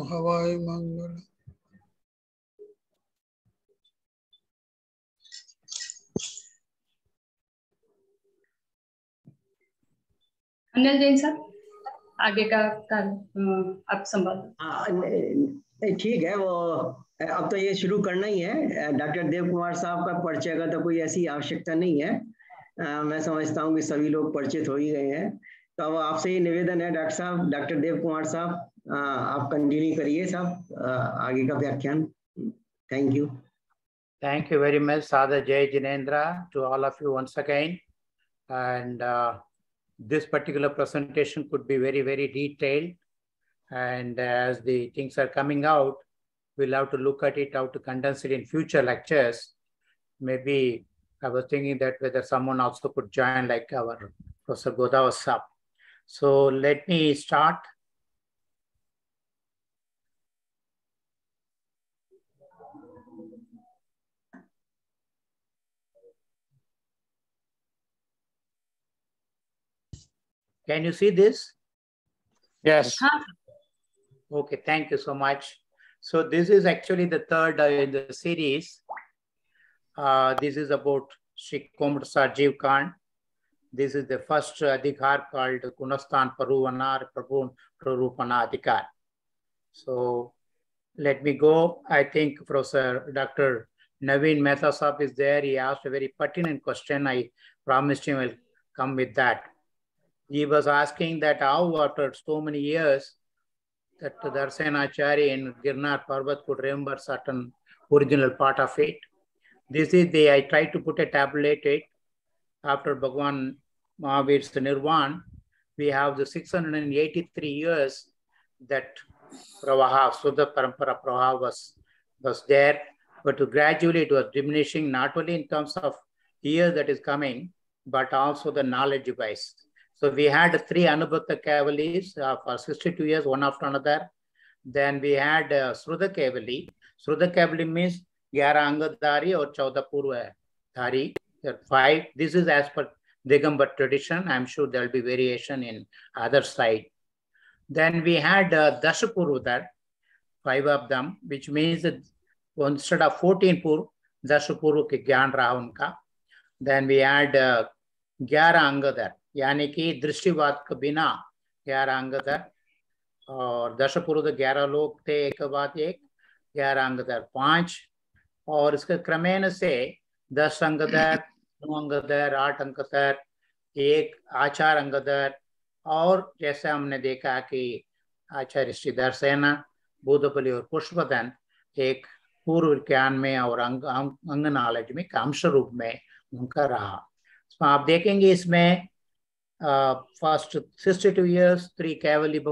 हवाई मंगल अनिल जैन आगे का आप संभाल हाँ ठीक है वो अब तो ये शुरू करना ही है। डॉक्टर देव कुमार साहब का परिचय का तो कोई ऐसी आवश्यकता नहीं है। आ, मैं समझता हूँ कि सभी लोग परिचित हो ही गए हैं। तो अब आपसे ये निवेदन है डॉक्टर साहब डॉक्टर देव कुमार साहब आप कंटिन्यू करिए साहब आगे का व्याख्यान thank you Thank you very much, Sadha Jay Jinendra, to all of you once again. And uh, this particular presentation could be very, very detailed. And as the things are coming out, we'll have to look at it, how to condense it in future lectures. Maybe I was thinking that whether someone also could join like our Professor Godavasap. So let me start. Can you see this? Yes. Okay, thank you so much. So this is actually the third uh, in the series. Uh, this is about Sri Komar Sarjeev Khan. This is the first uh, adhikar called Gunastan Paruvanar Prabhu Prarupana Adhikar. So let me go. I think Professor Dr. Naveen Mehta is there. He asked a very pertinent question. I promised him I'll come with that he was asking that how after so many years that Darshan Acharya in Girnar Parvat could remember certain original part of it. This is the, I tried to put a tablet it after Bhagwan Mahavir's Nirvan, we have the 683 years that Pravaha, Sudha Parampara Pravaha was, was there, but gradually it was diminishing not only in terms of years that is coming, but also the knowledge base. So we had three Anubhata Kavalis uh, for 62 years, one after another. Then we had uh, Kavali. Sruda Kavali means Gyara Angadari or Chauda Purva. Five. This is as per Digambar tradition. I'm sure there'll be variation in other side. Then we had uh, Dashapurvadar, five of them, which means that instead of 14 Pur, ke Gyan raha unka. Then we had uh, Gyara Angadar, यानी कि दृष्टिवाद के बिना ग्यारह अंगधर और दश पुरुष ग्यारह लोग थे एक बात एक ग्यारह अंगधर पाँच और इसके क्रमेण से दस अंगधर नौ अंगधर आठ अंगधर एक आचार अंगधर और जैसे हमने देखा कि आचार्य श्रीधर सेना बुद्धपली और पुष्पधन एक पूर्व ज्ञान में और अंग अंग नॉलेज में कांश रूप में उनका रहा तो आप देखेंगे इसमें first 62 years, three Kavali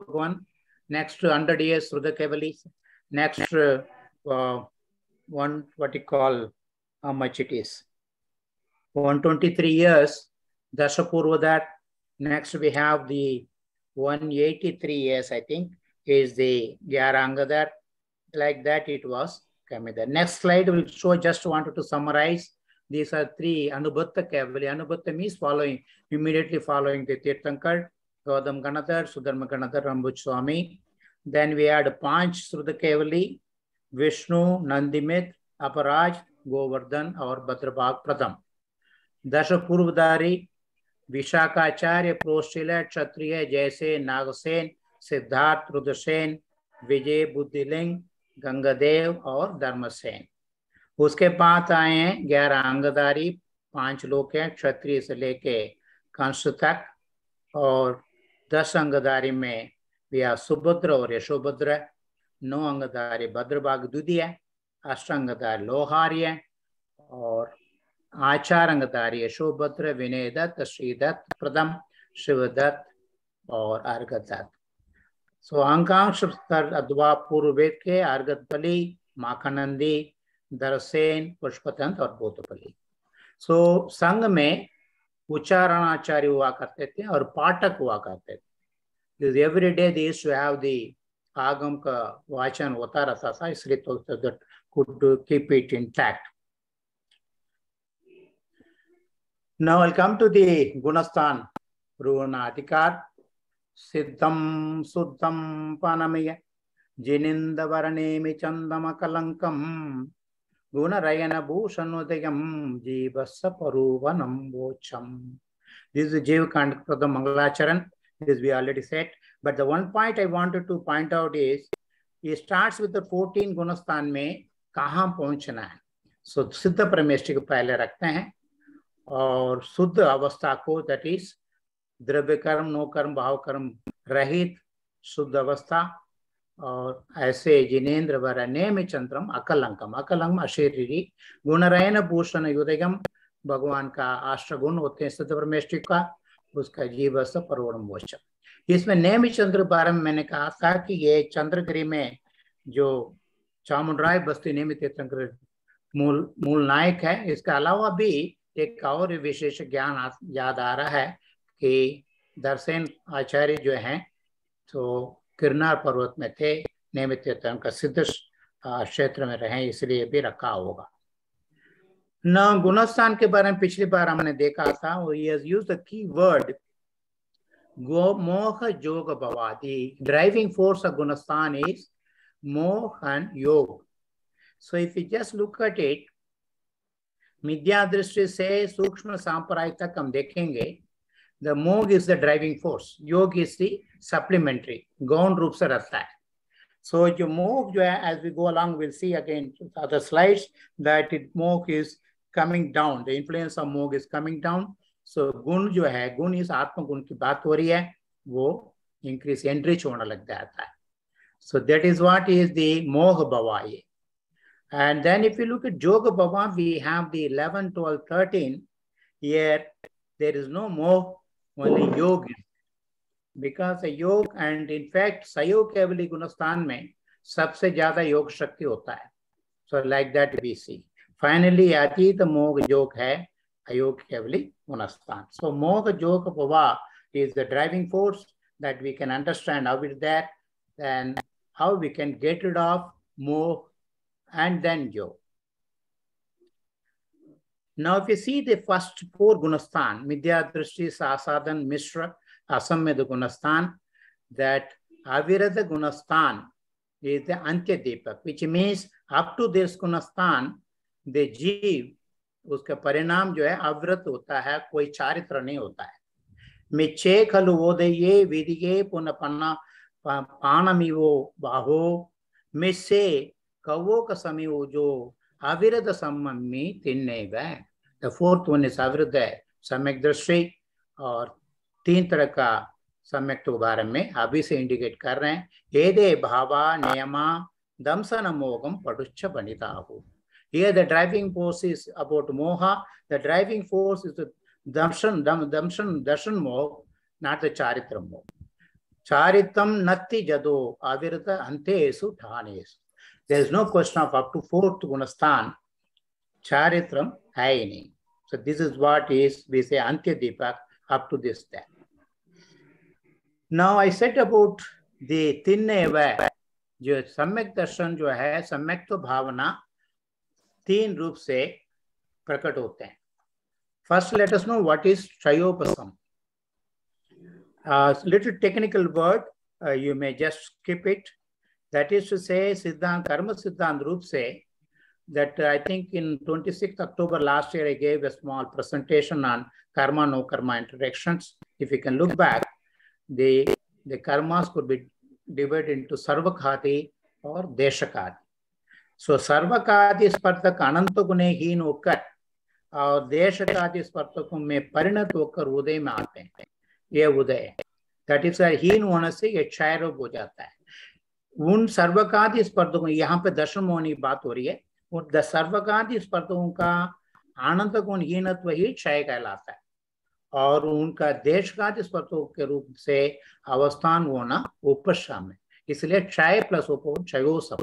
Bhagwan. Next 100 years, Rudra Kavali. Next uh, one, what you call, how much it is? 123 years, Dashapurva that. Next we have the 183 years, I think, is the Gyaranga that. Like that it was coming there. Next slide will show, just wanted to summarize these are three Anubhatta Kavali. Anubhatta means following, immediately following the Tirthankar, Gaudam Ganadhar, Sudharma Ganadhar, Rambuj Swami. Then we had Panch Sruda Kavali, Vishnu, Nandimit, Aparaj, Govardhan, और भद्रभाग प्रथम। Dasha पूर्वधारी Vishakhacharya प्रोस्टिल क्षत्रिय जैसे नागसेन सिद्धार्थ रुद्रसेन विजय बुद्धिलिंग गंगादेव और धर्मसेन। उसके बाद आए हैं ग्यारह अंगदारी पाँच लोग हैं क्षत्रिय से लेके कंस तक और दस अंगदारी में भैया सुभद्र और यशोभद्र। नौ अंगदारी भद्रभाग द्वितीय अष्ट अंगदारी लोहार्य और आचार अंगदारी यशोभद्र विनय दत्त श्रीदत्त, प्रथम शिवदत्त और अर्घ दत्त सो अंकांश अद्वा पूर्व के अर्गत बलि माखनंदी, दरसेन पुष्पतंत और बोधपली सो संघ में उच्चारणाचार्य हुआ करते थे और पाठक हुआ करते थे। Every day this to have the आगम का वाचन होता रहता था इसलिए तो could keep it intact Now I'll come to the भ्रूणाधिकार सिद्धम शुद्धम पानमय जिनिंदवरणेमि चंदम कलंकम गुणरयन भूषणोदयम जीवस्य परुवनम वोचम This is Jiv Kand for the Mangalacharan. This we already said. But the one point I wanted to point out is, it starts with the 14 Gunastan में कहाँ पहुँचना है so so, सिद्ध परमेष्टि को पहले हैं और शुद्ध अवस्था को दैट इज़ द्रव्य कर्म नो कर्म भाव कर्म रहित शुद्ध अवस्था, और ऐसे जिनेन्द्र वर नेम चंद्रम अकलंकम। अकलंकम अशरीरी, गुणरयन भूषण युदयम, भगवान का आश्रगुण होते हैं सिद्ध परमेश्वर का, उसका जीव परवण मोचम इसमें नेम चंद्र बारे में मैंने कहा था कि ये चंद्रगिरी में जो चामुंडराय बस्ती नियमित मूल मूल नायक है, इसके अलावा भी एक और विशेष ज्ञान याद आ रहा है कि दर्शन आचार्य जो हैं तो किरनार पर्वत में थे नियमित तीर्थंकर सिद्ध क्षेत्र में रहे, इसलिए भी रखा होगा। न गुणस्थान के बारे में पिछली बार हमने देखा था यूज़ द की वर्ड मोह, जोग, भवादी। ड्राइविंग फोर्स ऑफ़ गुणस्थान इज़ मोह योग। So if you just look at it मिद्या दृष्टि से सूक्ष्म सांप्रदाय तक हम देखेंगे द मोग इज़ द ड्राइविंग फोर्स योग इज़ द सप्लीमेंट्री गौण रूप से रहता है। सो जो मोग जो है as we go along will see again other slides that it मोग is coming down. The influence of मोग is coming down. So, गुण जो है, गुण इस आत्म गुण की बात हो रही है, वो इंक्रीज एनरिच होने लग जाता है। So, that is what is the moh bhava and then if you look at yoga bhava we have the 11 12 13 here there is no moh only yoga because the योग and in fact sayog केवली गुणस्थान में सबसे ज्यादा योग शक्ति होता है so like that we see finally अतीत मोग योग है अयोग केवली गुणस्थान सो मोग जोग भवा is the driving force that we can understand how is that then how we can get rid of more and then yo now if you see the first four gunastan midya drishti sasadan mishra asammed gunastan that avirada gunastan is the antya deepak which means up to this gunastan दे जीव उसका परिणाम जो है अव्रत होता है कोई चारित्र नहीं होता है मिच्छे खलु ओदये विदिगे पुनः पन्ना पाणमिवो बाहो मिस्से कवोक समी ओजो अविरद सम्मी तिन्नेव द फोर्थ वन इज़ अविरद सम्यक दृष्टि और तीन तरह का सम्यक तो बारे में अभी से इंडिकेट कर रहे हैं। ये दे भावा नियमा दमसन मोहम पटुच्छ बनिता हो। ये the driving force is about मोहा। द ड्राइविंग फोर्स इज़ दमसन दम दमसन दर्शन मोह नाट द चारित्र मोह। चारित्रम नत्ति जदो अविरत अंतेसु ठानेसु There is no question of up to fourth gunastan. Charitram haini. So this is what is, we say antya deepak up to this step. Now I said about the tinne व जो सम्यक दर्शन जो है सम्यक तो भावना तीन रूप से प्रकट होते हैं first let us know what is त्रयोपसम little technical word you may just skip it That is to say सिद्धांत कर्म सिद्धांत रूप से that I think in 26th October last year I gave a small presentation on karma no karma interactions. If you can look back, the the karmas could be divided into sarvakhati or deshakati. सो सर्वकादि स्पर्धक अनंत गुणे हीन होकर और देश कादि स्पर्धकों में परिणत होकर उदय में आते हैं ये उदय दैट इज़ हीन होने से ये क्षय रोग हो जाता है उन सर्वकादि स्पर्धकों यहाँ पे दर्शन की बात हो रही है, उन सर्वकादि स्पर्धकों का आनंद गुण हीनत्व ही क्षय कहलाता है। और उनका देश कादि स्पर्धकों के रूप से अवस्थान होना उपश्रम है। इसलिए क्षय प्लस उप क्षयो सब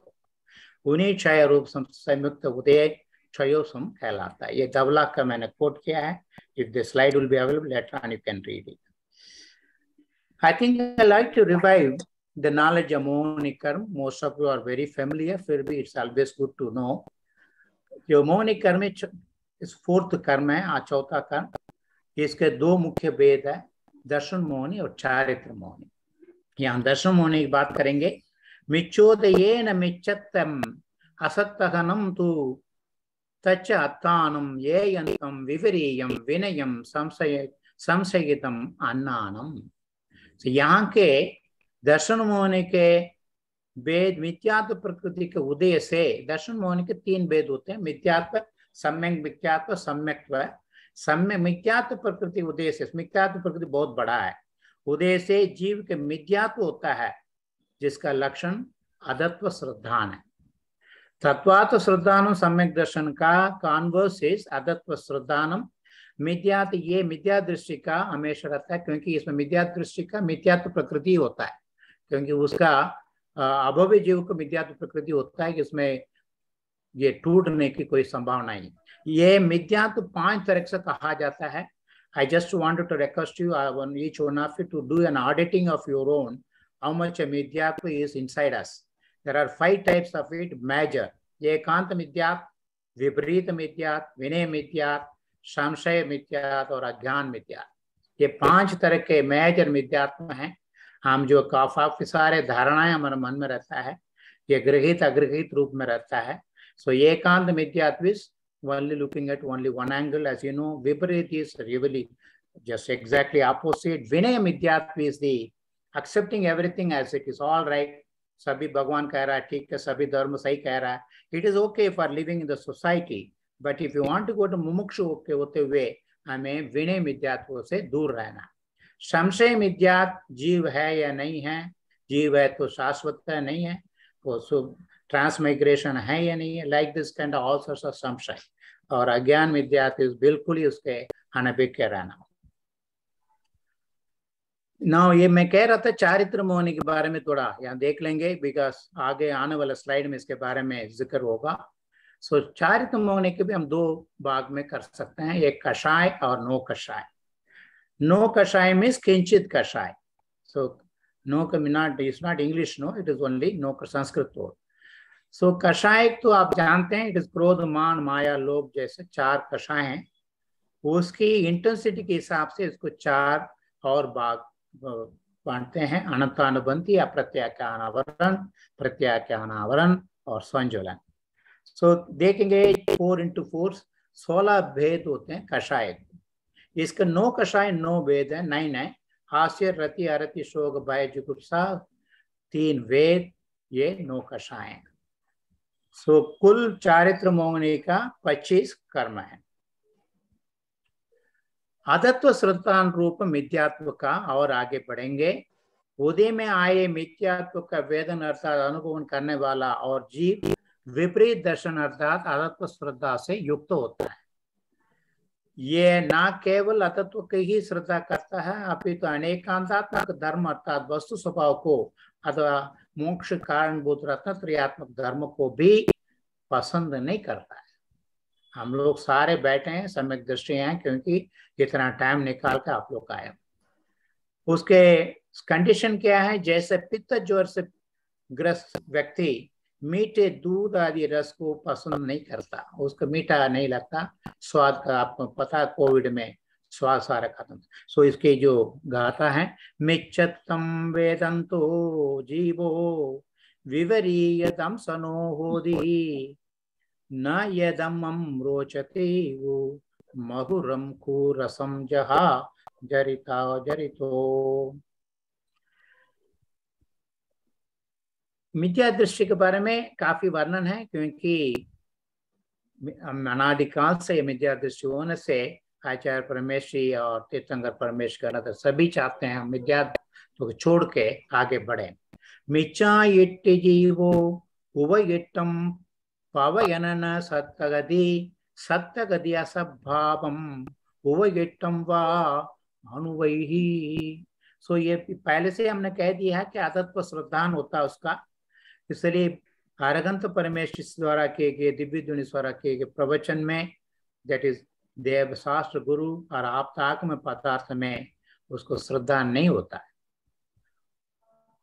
उन्हीं क्षय रूप संयुक्त उदय क्षयोसम कहलाता है। ये दबला का मैंने कोट किया है। If the slide will be available later on you can read it I think I like to revive the knowledge Mohani karma. Most of you are very familiar. फिर भी it's always good to know. जो मोहनी कर्म इस fourth कर्म है चौथा कर्म, इसके दो मुख्य भेद है, दर्शन मोहनी और चारित्र मोहनी यहाँ दर्शन मोहनी की बात करेंगे मिच्चोदये न मिच्चत्तम असत्तहनम तु तच्च अत्तानं ये यन्तं विपरीयं विनयं संशय संशयितम यहाँ के दर्शन मोहनी के वेद मिथ्यात्व प्रकृति के उदय से दर्शन मोहनी के तीन वेद होते हैं, मिथ्यात्व, सम्यक मिथ्यात्व, सम्यक्त्व। सम्य, मिथ्यात्व प्रकृति उदय से मिथ्यात्व प्रकृति बहुत बड़ा है। उदय से जीव के मिथ्यात्व होता है, जिसका लक्षण अदत्व श्रद्धान है। तत्वात्व श्रद्धान सम्यक दर्शन का कॉन्वर्स इज़ अदत्व श्रद्धानम मिथ्यात ये मिथ्या दृष्टि का हमेशा रहता है, क्योंकि इसमें मिथ्या दृष्टि का मिथ्यात्व प्रकृति होता है। क्योंकि उसका अभव्य जीव को मिथ्यात्व प्रकृति होता है कि उसमें ये टूटने की कोई संभावना नहीं ये मिथ्यात्व पाँच तरह से कहा जाता है I just wanted to request you, uh, on each one of you, to do an auditing of your own, how much a midyatva is inside us. There are five types of it major. एकांत मिथ्यात विपरीत मिथ्यात विनय मिथ्यात संशय मिथ्यात और अज्ञान मिथ्यात ये पाँच तरह के major मिथ्यात्म हैं हम जो काफ़ी सारे धारणाएँ हमारे मन में रहता है ये गृहित अग्रहित रूप में रहता है सो एकांत मिथ्यात्विस only looking at only one angle. As you know, Viparit is really just exactly opposite. Vinaya Midyatva is the accepting everything as it. सभी भगवान कह रहा है ठीक है सभी धर्म सही कह रहा है it is okay for living in the society but if you want to go to मुमुक्षु होते हुए हमें विनय मिथ्यात्व से दूर रहना संशय मिथ्यात जीव है या नहीं है? जीव है तो शाश्वत है नहीं है? वो ट्रांसमाइग्रेशन है या नहीं है? Like this kind all source of संशय और अज्ञान विद्यार्थ बिल्कुल ही उसके अनभिज्ञ रहना। ना ये मैं कह रहा था चारित्र मोहनी के बारे में थोड़ा यहाँ देख लेंगे बिकॉज़ आगे आने वाला स्लाइड में इसके बारे में ज़िक्र होगा। सो so, चारित्र मोहनी के भी हम दो भाग में कर सकते हैं एक कषाय और नो कषाय। नो कषाय मीन्स किंचित कषाय so no not is not English no it is only no Sanskrit word so so, कषाय तो आप जानते हैं इट इज़ क्रोध मान माया लोभ जैसे चार कषाय हैं उसकी इंटेंसिटी के हिसाब से इसको चार और भाग बांटते हैं अनंतानुबंधी या प्रत्याख्यानावरण प्रत्याख्यानावरण और संजोलन सो so, देखेंगे फोर इंटू फोर सोलह भेद होते हैं कषाय इसका नौ कषाय, नौ वेद है नाइन है। हास्य, रति, अरति, शोक, भय, जुगुप्सा, तीन वेद, ये नौ कषाय सो कुल चारित्र मोहनी का पच्चीस कर्म है। अदत्व श्रद्धान रूप मिथ्यात्व का और आगे बढ़ेंगे। उदय में आए मिथ्यात्व का वेदन अर्थात अनुभव करने वाला और जीव विपरीत दर्शन अर्थात अदत्व श्रद्धा से युक्त होता है। ये न केवल अतत्व की ही श्रद्धा करता है अभी तो अनेकांतात्मक धर्म अर्थात वस्तु स्वभाव को अथवा मोक्ष कारणभूत रत्न त्रियात्मक धर्म को भी पसंद नहीं करता है। हम लोग सारे बैठे हैं, सम्यक दृष्टि हैं, क्योंकि इतना टाइम निकाल कर आप लोग आए उसके कंडीशन क्या है? जैसे पित्त ज्वर से ग्रस्त व्यक्ति मीठे दूध आदि रस को पसंद नहीं करता। उसको मीठा नहीं लगता। स्वाद का आपको पता कोविड में स्वाद सारा खत्म। सो इसके जो गाथा है मिच्छतम वेदंतो जीवो विवरीयतम सनो होदी। न यदमम रोचते वो महुरम को रसम जहा जरिता जरितो। मिथ्या दृष्टि के बारे में काफ़ी वर्णन है, क्योंकि अनादिकाल से मिथ्या दृष्टि होने से आचार्य परमेश्वरी और तीर्थंकर परमेश्वर तो सभी चाहते हैं मिथ्या तो छोड़ के आगे बढ़े। मिचा इट्ट जीवो उव इट्टम पवयनन सत्तगति सत्यगति असभावम उव वा अनुवही सो ये पहले से हमने कह दिया है कि आदत पर श्रद्धान होता है उसका। इसलिए अरगंत परमेश द्वारा किए गए, दिव्य ध्वनि द्वारा किए गए प्रवचन में दैट इज़ देव शास्त्र गुरु और आपताक में पदार्थ में उसको श्रद्धा नहीं होता है।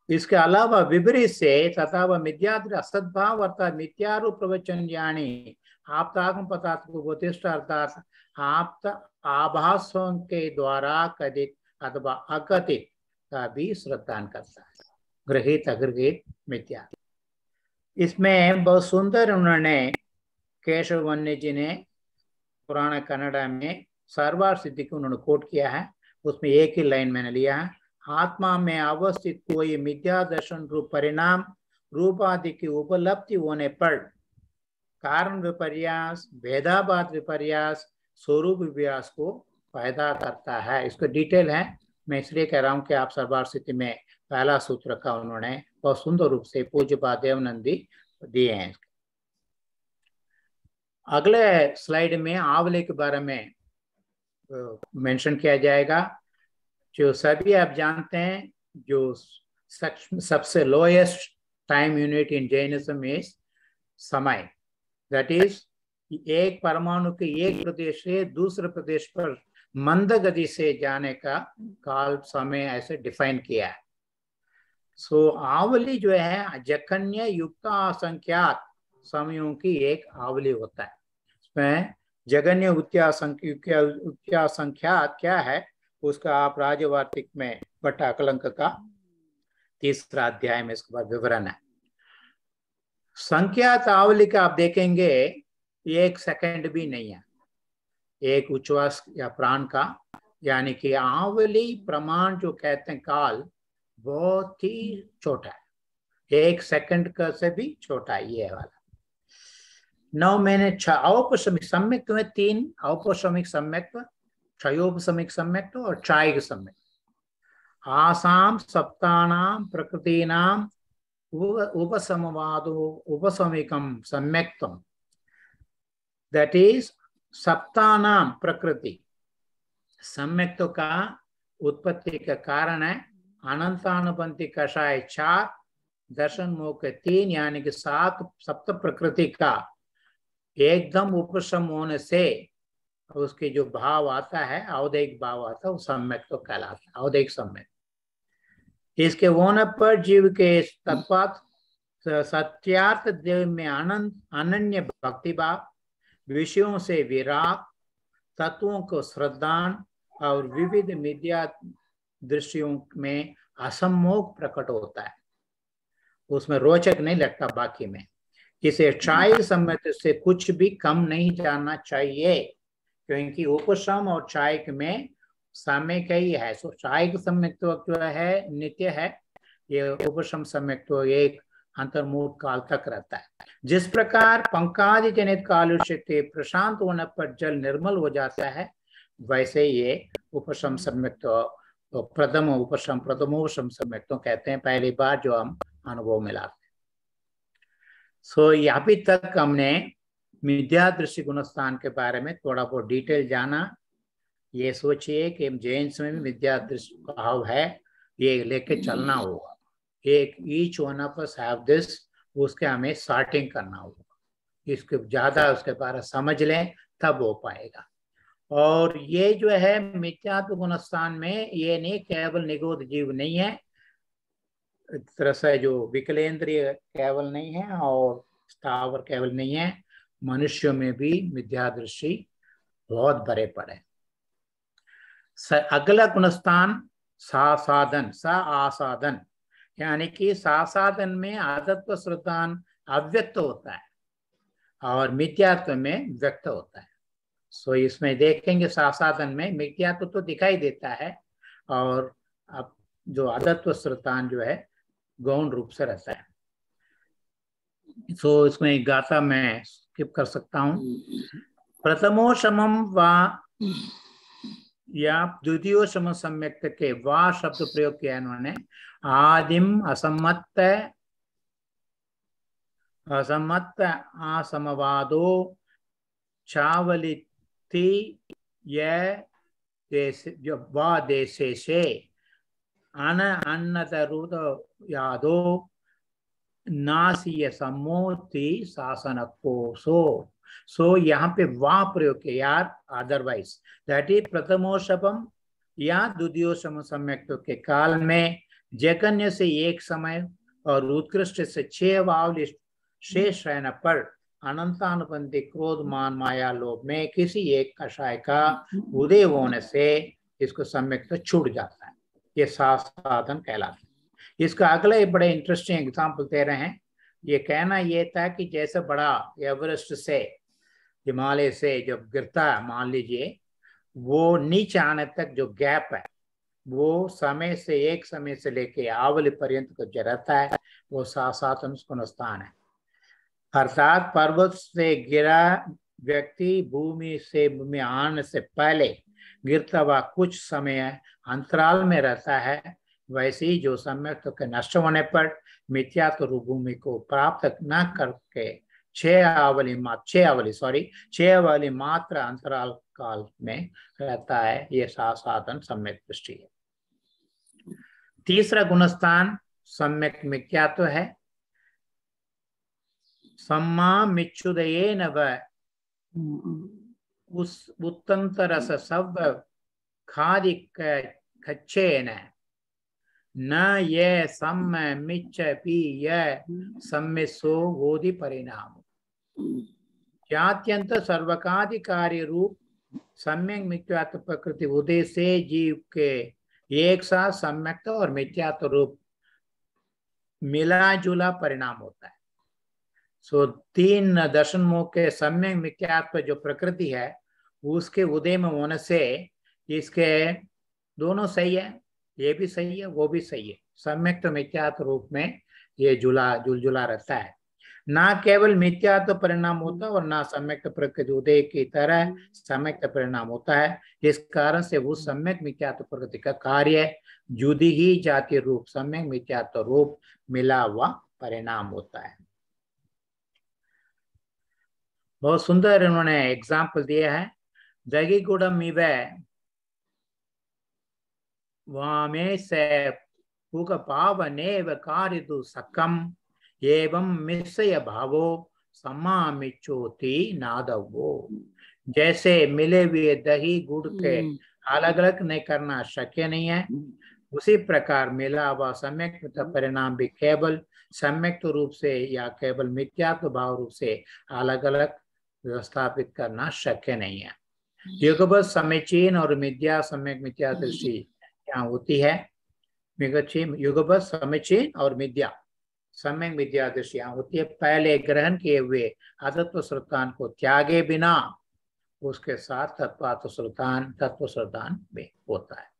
इसके अलावा विपरीत से तथा वह मिथ्याद्र असद्भाव अर्थात मिथ्यारूप प्रवचन यानी आपतागम पदार्थ को गोतिष्ठ अर्थात आप आभासों के द्वारा कथित अथवा अकथित का भी श्रद्धान करता है। ग्रहित, अग्रहित मिथ्या। इसमें बहुत सुंदर उन्होंने केशव वन्य जी ने पुराना कन्नड़ा में सर्वार सिद्धि को उन्होंने कोट किया है। उसमें एक ही लाइन मैंने लिया है। आत्मा में अवस्थित कोई मिथ्या दर्शन रूप परिणाम रूपादि की उपलब्धि होने पर कारण विपर्यास भेदाबाद विपर्यास, स्वरूप विपर्यास को पैदा करता है। इसको डिटेल है। मैं इसलिए कह रहा हूँ कि आप सर्वार स्थिति में पहला सूत्र का उन्होंने बहुत सुंदर रूप से पूज्य देवनंदी दिए हैं। अगले स्लाइड में आंवले के बारे में मेंशन किया जाएगा, जो सभी आप जानते हैं, जो सबसे lowest time unit in Jainism is समय। दैट इज़ एक परमाणु के एक प्रदेश से दूसरे प्रदेश पर मंद गति से जाने का काल, समय ऐसे डिफाइन किया है। सो आवली जो है जकन्य युक्त असंख्यात समयों की एक आवली होता है। इसमें जगन्य संख्यात क्या है? उसका आप राजवार्तिक में बटा कलंक का तीसरा अध्याय में इसके बाद विवरण है। संख्यात आवली का आप देखेंगे एक सेकंड भी नहीं है। एक उच्छ्वास या प्राण का, यानी कि आवली प्रमाण जो कहते हैं काल बहुत ही छोटा है। एक सेकंड का से भी छोटा है ये वाला। नौ मैंने छ औपशमिक सम्यक में तीन औपशमिक सम्यक्व क्षयोपशमिक सम्यक्व और क्षायिक सम्यक आसाम, सप्तानाम, प्रकृतीनाम उपसमवादो उपसमिकम सम्यक्तम दैट इज़ सप्तानाम प्रकृति। सम्यक्त का उत्पत्ति का कारण है अनंतानुपंथी कषाय चार दर्शन मोह तीन, यानी कि सात सप्त प्रकृति का एकदम उपशम होने से उसके जो भाव आता है अवधिक भाव आता है, वो सम्यक तो कहलाता है अवधिक सम्यक। इसके होने पर जीव के तत्पात सत्यार्थ देव में आनंद अनन्य भक्ति भाव, विषयों से विराग, तत्वों को श्रद्धान और विविध मिद्या दृश्यों में असम्मोक प्रकट होता है। उसमें रोचक नहीं लगता बाकी में। इसे चाय सम्मत से कुछ भी कम नहीं जाना चाहिए, क्योंकि उपशम और चाय में साम्य का ही है। सो चाय सम्यक्त्व जो है, नित्य है। ये उपशम सम्यक्त्व एक अंतर्मूर्त काल तक रहता है। जिस प्रकार पंकादि जनित कालुष्य प्रशांत होने पर जल निर्मल हो जाता है, वैसे ये उपशम सम्यक्त्व तो प्रथम उपशम प्रथमोपशम सम्यक्त्व कहते हैं पहली बार जो हम अनुभव में लाते सो so, अभी तक हमने मिथ्या दृष्टि गुणस्थान के बारे में थोड़ा बहुत डिटेल जाना। ये सोचिए कि जैन्स में भी विद्या दृष्टि भाव है ये लेके चलना होगा। एक each one of us have this उसके हमें सॉर्टिंग करना होगा। इसके ज़्यादा उसके बारे समझ लें तब हो पाएगा। और ये जो है मिथ्यात्व गुणस्थान में ये नहीं, केवल निगोद जीव नहीं है। तरह से जो विकलेंद्रिय केवल नहीं है और स्थावर केवल नहीं है, मनुष्यों में भी विद्यादृष्टि बहुत बड़े पड़े अगला गुणस्थान सा साधन सा आसाधन यानी कि साधन में आदत्व श्रद्धान अव्यक्त होता है और मिथ्यात्व में व्यक्त होता है। सो इसमें देखेंगे साधन में मिथ्यात्व तो दिखाई देता है और अब जो आदत्व श्रद्धान जो है गौण रूप से रहता है। सो so, इसमें गाथा मैं स्किप कर सकता हूँ। प्रथमो समम वा या द्वितीय सम सम्यक के वा शब्द प्रयोग किया इन्होंने। आदिम असम्मत असम्मत असमवादो चावलिति ये देश जो वा देशे से अन अन्नतरुद यादो, नासीय सम्मोति शासन कोसो सो सो यहाँ पे वाह प्रयोग के यार अदरवाइज़ दैट इज़ प्रथमोशपम या द्वितीयोशम सम्यक के काल में जगन्य से एक समय और उत्कृष्ट से छह वावली शेष रहने पर अनंतानुबंधी क्रोध मान माया लोभ में किसी एक कषाय का उदय होने से इसको सम्यक तो छूट जाता है। ये सात साधन कहलाता है। इसका अगले बड़े इंटरेस्टिंग एग्ज़ाम्पल दे रहे हैं। ये कहना ये था कि जैसे बड़ा एवरेस्ट से हिमालय से जब गिरता है मान लीजिए वो नीचे आने तक जो गैप है वो समय से एक समय से लेके आवली पर्यंत को जो रहता है वो सासातन स्थान है। अर्थात पर्वत से गिरा व्यक्ति भूमि से, भूमि आने से पहले गिरता हुआ कुछ समय अंतराल में रहता है, वैसे ही जो समय तो के नष्ट होने पर मिथ्या तो भूमि को प्राप्त न करके छह आवली मात्र आवली सॉरी छह आवली मात्र अंतराल काल में रहता है, ये साधन सम्यक दृष्टि है। तीसरा गुणस्थान सम्यक मिथ्या तो है सम्मा मिच्छुदये न उस उत्तंतरस सब खादि खच्चेन। न ये सम मिच्च पी ये सम्मिसो वोधि परिणाम। जात्यंत सर्वकाधिकारी रूप सम्यक मिथ्यात्व प्रकृति उदय से जीव के एक साथ सम्यक्त और मिथ्यात्व रूप मिला जुला परिणाम होता है। सो तीन दर्शन के सम्यक मिथ्यात्व जो प्रकृति है उसके उदय में होने से इसके दोनों सही है, ये भी सही है, वो भी सही है। सम्यक तो मिथ्यात्व रूप में ये जुला, जुलजुला रहता है। ना केवल मिथ्यात्व परिणाम होता है और ना सम्यक प्रकृति, उदय की तरह सम्यक परिणाम होता है। इस कारण से वो सम्यक मिथ्यात्व प्रकृति का कार्य जुदी ही जाति रूप, सम्यक मिथ्यात्व रूप मिला हुआ परिणाम होता है। बहुत सुंदर इन्होंने एग्ज़ाम्पल दिया है। दगिगुड़म इव वामे से पुग पावनेव कारिदु सकम एवं मिश्रय भावो समामिचोति नादवो। जैसे मिले हुए दही गुड़ के अलग अलग नहीं करना शक्य नहीं है। उसी प्रकार मिला हुआ सम्यक परिणाम भी केवल सम्यक रूप से या केवल मिथ्यात्व भाव रूप से अलग अलग व्यवस्थापित करना शक्य नहीं है। युगबद्ध समीचीन और मिथ्या सम्यक मिथ्या दृष्टि क्या होती है। युगबद्ध समीचीन और मिथ्या सम्यक विद्या यहाँ होती है। पहले ग्रहण किए हुए अतत्व श्रुतान को त्यागे बिना उसके साथ तत्वात्व श्रुतान तत्व श्रुतान में होता है।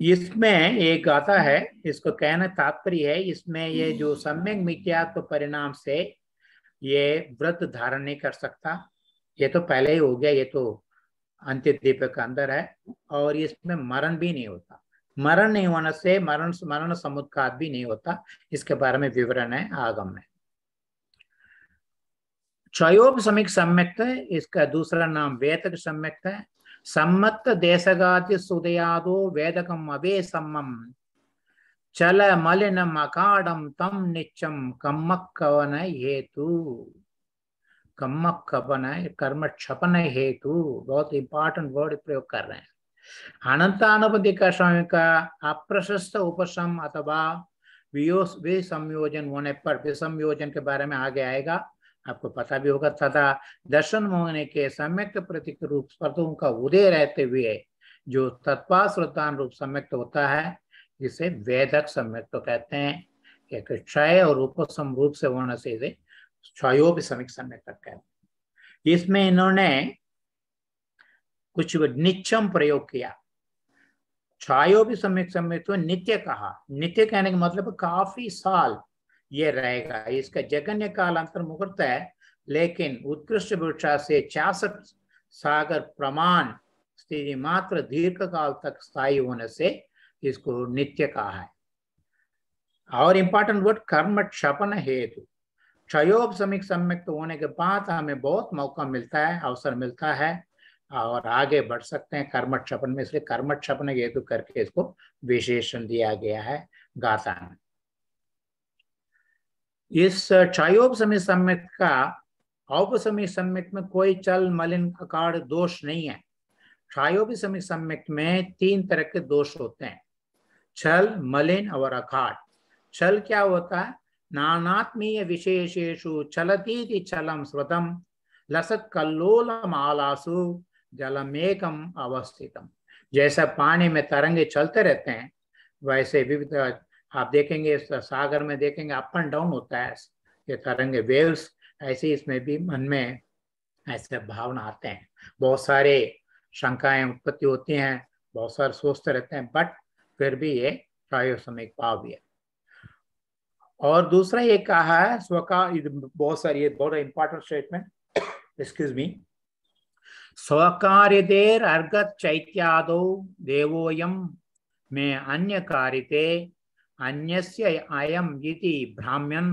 इसमें एक गाथा है इसको कहना तात्पर्य है इसमें ये जो सम्यक मिथ्यात्व परिणाम से ये व्रत धारण नहीं कर सकता। ये तो पहले ही हो गया ये तो अंत्य दीप के अंदर है और इसमें मरण भी नहीं होता। मरण नहीं होने से मरण मरण समुत्कात भी नहीं होता। इसके बारे में विवरण है आगम में। क्षयोप समिक सम्यक्त है इसका दूसरा नाम वेदक सम्यक्त है सम्मत देशगाति सुदयादो वेदकम अवे सम्मम चल मलिनम अकाडम तम निचम कम्मक कवन हेतु। कम्मक कवन कर्म क्षपन हेतु। बहुत इंपॉर्टेंट वर्ड प्रयोग कर रहे हैं। अनंतानुपति स्वामी का अप्रशस्त उपशम अथवा विसंयोजन होने पर विसंयोजन के बारे में आगे आएगा। आपको पता भी होगा तथा दर्शन मोहने के सम्यक्त प्रतीक रूप स्पर्धों का उदय रहते हुए जो तत्वा श्रोतान रूप सम्यक्त होता है, जिसे वेदक सम्यक्त तो कहते हैं एक क्षय और उपसम रूप से होने से क्षयो भी समिक सम्यक कहते हैं। इसमें इन्होंने कुछ नित्यम प्रयोग किया। छायो भी सम्यक समय तो नित्य कहा। नित्य कहने का मतलब काफ़ी साल ये रहेगा। इसका जगन्य काल अंतर मुहूर्त है, लेकिन उत्कृष्ट वृक्षा से छियासठ सागर प्रमाण स्थिति मात्र दीर्घ काल तक स्थायी होने से इसको नित्य कहा है। और इंपॉर्टेंट वर्ड कर्म क्षपन हेतु। क्षयोप समिक सम्यक होने के बाद हमें बहुत मौका मिलता है, अवसर मिलता है, और आगे बढ़ सकते हैं कर्मठ छपन में। इसलिए कर्मठ छपन हेतु करके इसको विशेषण दिया गया है, गाथा में। इस क्षयोपसमी सम्यक का औपसमी सम्यक में कोई चल मलिन अकाड़ दोष नहीं है। क्षयोपसमी सम्यक में तीन तरह के दोष होते हैं। छल मलिन और अखाड़ छल क्या होता है? नानात्मीय विशेषेशु चलती चलम स्वतम, लसत कल्लोल मालासु जलमेकम अवस्थितम। जैसा पानी में तरंगे चलते रहते हैं, वैसे विविध आप देखेंगे, इस सागर में देखेंगे अप एंड डाउन होता है ये तरंगे वेव्स ऐसे इसमें भी मन में ऐसे भावना आते हैं। बहुत सारे शंकाएँ उत्पत्ति होती हैं, बहुत सारे सोचते रहते हैं बट फिर भी ये प्रायोसमिक भाव भी है। और दूसरा ये कहा है स्वका बहुत सारी, ये बहुत इंपॉर्टेंट स्टेटमेंट एक्सक्यूज मी स्वकार्यदेर अर्गत चैत्यादो देवोयम में अन्य कारिते अन्यस्य अयम इति भ्राम्यन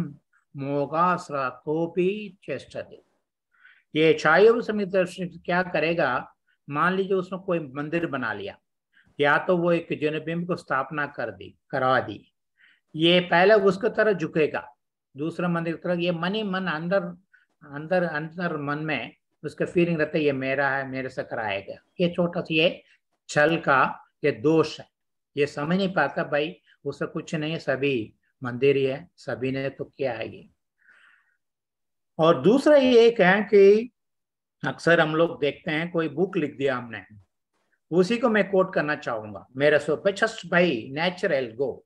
मोगाश्रतोपि चेष्टते। ये चाय समित क्या करेगा? मान लीजिए उसने कोई मंदिर बना लिया। या तो वो एक जनबिंब को स्थापना कर दी करवा दी। ये पहले उसके तरह झुकेगा, दूसरा मंदिर की तरह ये मन ही मन अंदर अंदर अंदर मन में उसका फीलिंग रहता है, ये मेरा है, मेरे से कराएगा ये छोटा सा ये छल का ये दोष है। ये समझ नहीं पाता भाई उससे कुछ नहीं, सभी मंदिर ही है, सभी ने तो किया है ये। और दूसरा ये एक है कि अक्सर हम लोग देखते हैं, कोई बुक लिख दिया हमने, उसी को मैं कोट करना चाहूँगा। मेरे सो जस्ट भाई नेचुरल गो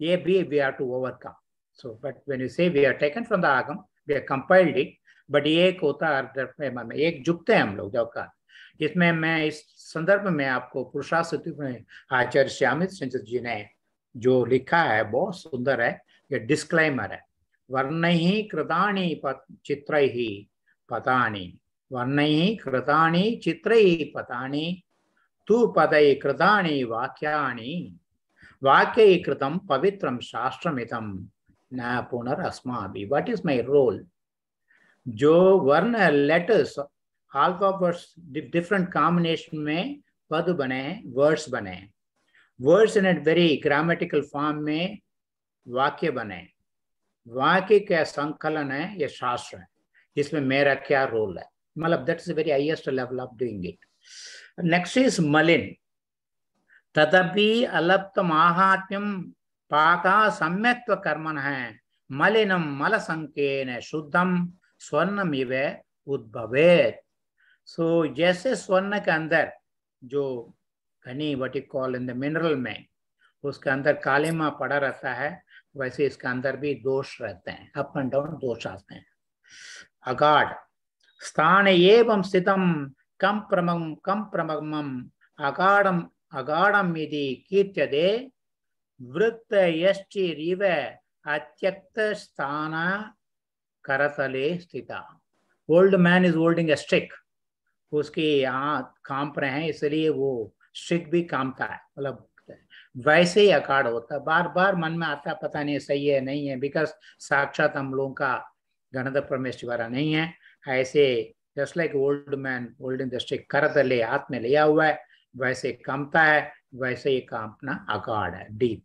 ये भी we are to overcome so but when you say we are taken from the आगम we are compiled it but ये एक होता है एक झुकते हैं हम लोग जब का इसमें मैं इस संदर्भ में आपको पुरुषार्थ में आचार्य श्यामित चंद्र जी ने जो लिखा है, बहुत सुंदर है, ये डिस्क्लेमर है। वर्ण ही कृताणी चित्र ही पतानी। वर्ण ही कृताणी चित्र ही पतानी। तू पदय कृताणी वाक्यानि। वाक्य कृतम पवित्रम शास्त्रमितम न पुनरअस्माभि वट इज़ माय रोल जो वर्ण लेटर्स अल्फाबेट्स डिफरेंट कॉम्बिनेशन में पद बने वर्ड्स बने। Words in at very grammatical form में वाक्य बने। वाक्य का संकलन है, ये शास्त्र है इसमें मेरा क्या रोल है। मतलब that is very highest level of doing it next is मलिन तदपि अलप्त माहात्म्यम पाका सम्यक्त्व कर्मण है मलिनम मल संकेन शुद्धम स्वर्णम इव उद्भवेत। सो जैसे स्वर्ण के अंदर जो घनी वटी कॉल इन द मिनरल में उसके अंदर कालिमा पड़ा रहता है, वैसे इसके अंदर भी दोष रहते हैं अप एंड डाउन दोष आते हैं। अगाढ़, स्थान एवं स्थितम, कम प्रमम कम प्रमम यदि कीर्त्यते वृत्त यश्चिरिव अत्यक्त स्थान करतले स्थिता। Old man is holding a stick उसके यहाँ काँप रहे हैं, इसलिए वो स्टिक भी कांपता है मतलब वैसे ही अकाड़ होता बार बार मन में आता पता नहीं सही है, नहीं है बिकॉज़ साक्षात हम लोगों का गणध परमेश्वरा नहीं है। ऐसे just like old man old in the stick कर ले, हाथ में लिया हुआ है, वैसे कांपता है, वैसे ही अपना अकाड़ है डीप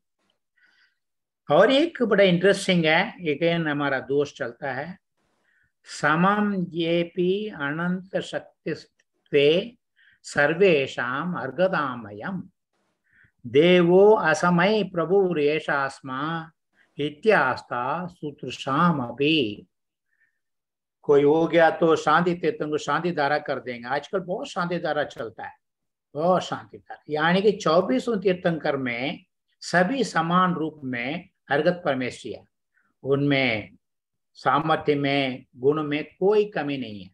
और एक बड़ा इंटरेस्टिंग है अगेन हमारा दोष चलता है। समम ये पी अनंत शक्ति सर्वेशम अर्गदामयम। देवो असमय प्रभु रेशास्मा इत्यास्ता अभी कोई हो गया तो शांति तीर्थन को शांति धारा कर देंगे। आजकल बहुत शांति धारा चलता है। बहुत शांति धारा यानी कि चौबीसों तीर्थंकर में सभी समान रूप में परमेश्वरी है। उनमें सामर्थ्य में, गुण में कोई कमी नहीं है।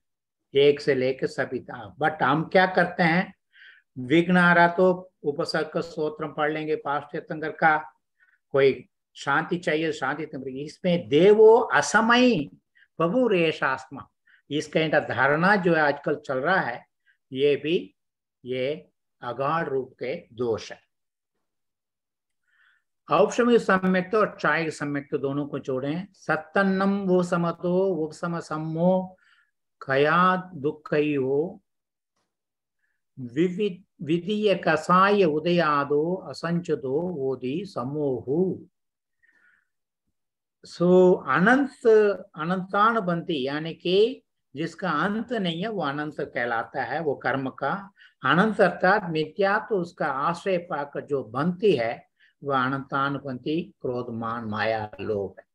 एक से लेकर था बट हम क्या करते हैं? विघ्न आ रहा तो उपसर्ग स्त्रोत्र पढ़ लेंगे तीर्थंकर का। कोई शांति चाहिए, शांति इसमें देवो असमय प्रभु रेशास्मा। इसका धारणा जो है आजकल चल रहा है, ये भी ये अगाढ़ रूप के दोष है। औपशमिक सम्यक्त और चाय सम्यक्त दोनों को जोड़े। सत्तन्नम वो समतो, वो सम सम्मो दुख हो विधीय कसाय उदयादो असंचदो ओदी समोहु। सो, अनंत, अनंतान बनती यानी कि जिसका अंत नहीं है, वो अनंत कहलाता है, वो कर्म का। अनंत अर्थात मिथ्या तो उसका आश्रय पाकर जो बनती है वह अनंतान बनती क्रोध मान माया लोभ है।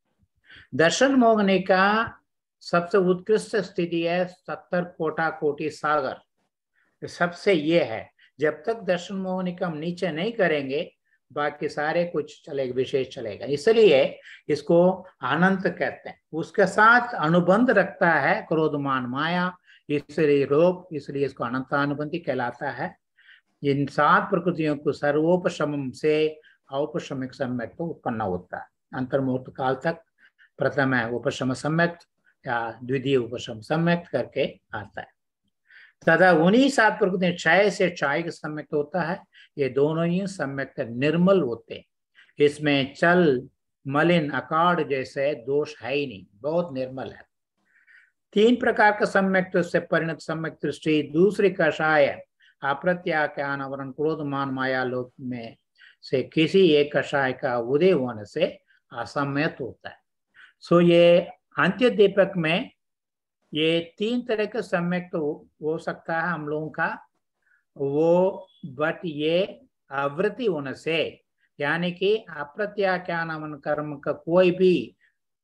दर्शन मोगने का सबसे उत्कृष्ट स्थिति है सत्तर कोटा कोटि सागर। सबसे ये है, जब तक दर्शन हम नीचे नहीं करेंगे, बाकी सारे कुछ चलेगा विशेष चलेगा। इसलिए इसको अनंत कहते हैं। उसके साथ अनुबंध रखता है क्रोधमान माया, इसलिए रोग, इसलिए इसको अनंत अनुबंधी कहलाता है। इन सात प्रकृतियों को सर्वोपशम से औपशमिक सम्यक तो उत्पन्न होता है। अंतर्मुहूर्त काल तक प्रथम है, उपशम सम्यक। या द्वितीय उपशम सम्यक करके आता है। तथा उन्हीं सात प्रकृति क्षय से क्षय सम्यक होता है, ये दोनों ही सम्यक निर्मल होते हैं। इसमें चल, मलिन अकाड़ जैसे दोष है ही नहीं, बहुत निर्मल है। तीन प्रकार का सम्यक से परिणत सम्यक दृष्टि, दूसरी कषाय, अप्रत्याख्यान वरण क्रोधमान माया लोक में से किसी एक कषाय का उदय होने से असम्यत होता है। सो ये अंत्य दीपक में ये तीन तरह के सम्यक तो हो सकता है हम लोगों का। वो बट ये आवृत्ति होने से, यानी कि अप्रत्याख्यान कर्म का कोई भी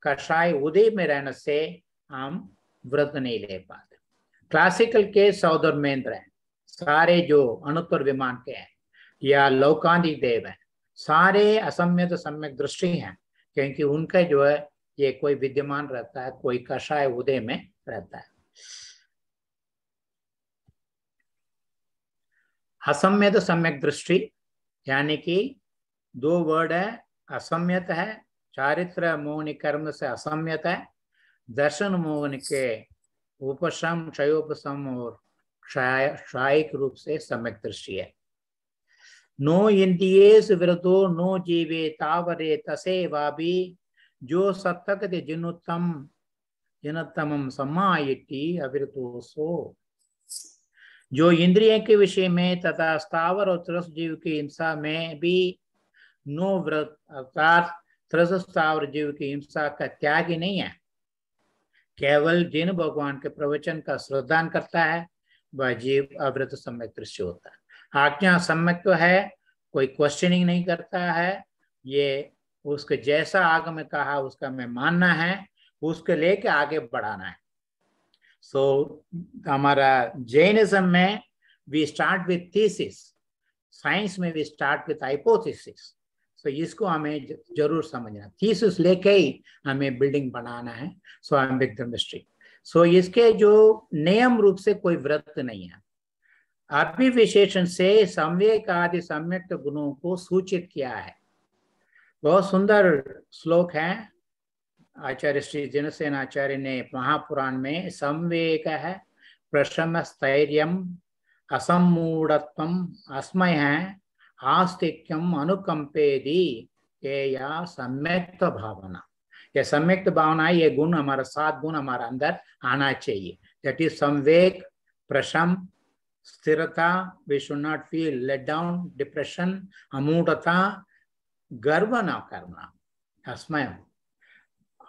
कषाय उदय में रहने से हम व्रत नहीं ले पाते। क्लासिकल के सौदर्मेंद्र हैं। सारे जो अनुत्तर विमान के हैं, या लौकांधिक देव हैं, सारे असम्यत सम्यक दृष्टि हैं, क्योंकि उनका जो है ये कोई विद्यमान रहता है, कोई कषाय उदय में रहता है। असम्यत सम्यक दृष्टि, यानी कि दो वर्ड है, असम्यत है, चारित्र मोहन कर्म से असम्यत है, दर्शन मोहन के उपशम, क्षयोपशम और क्षायिक रूप से सम्यक दृष्टि है। नो इंद्रियेस विरतो, नो जीवे तावरे तसे वाभी जो सत्तक जिनुत्तम जिनतम सम्मायिटी अविरतो सो जो इंद्रिय के विषय में तथा स्थावर और त्रस जीव की हिंसा में भी नो व्रत, अर्थात त्रस स्थावर जीव की हिंसा का त्याग ही नहीं है। केवल जिन भगवान के प्रवचन का श्रद्धान करता है, वह जीव अवृत सम्यक दृश्य होता है। आज्ञा सम्यक तो है, कोई क्वेश्चनिंग नहीं करता है, ये उसके जैसा आग में कहा उसका में मानना है उसके लेके आगे बढ़ाना है। सो so, हमारा जैनिज्म में we start with thesis science में we start with hypothesis so इसको हमें ज़रूर समझना थीसिस लेके ही हमें बिल्डिंग बनाना है so I am big chemistry so इसके जो नियम रूप से कोई व्रत नहीं है। अभिविशेषण से संवेक आदि सम्यक्त गुणों को सूचित किया है। बहुत सुंदर श्लोक है। आचार्य श्री जनसेन आचार्य ने महापुराण में संवेक है प्रशम स्थैर्य असमूढ़त्व अस्मय है आस्तिक्यम अनुकंपेदी ये या सम्यक्त भावना। यह सम्यक्त भावना, ये गुण हमारा, सात गुण हमारा अंदर आना चाहिए। दैट इज़ संवेक प्रशम, स्थिरता we should not feel let down depression अमूढ़ता गर्व ना करना, अस्मय।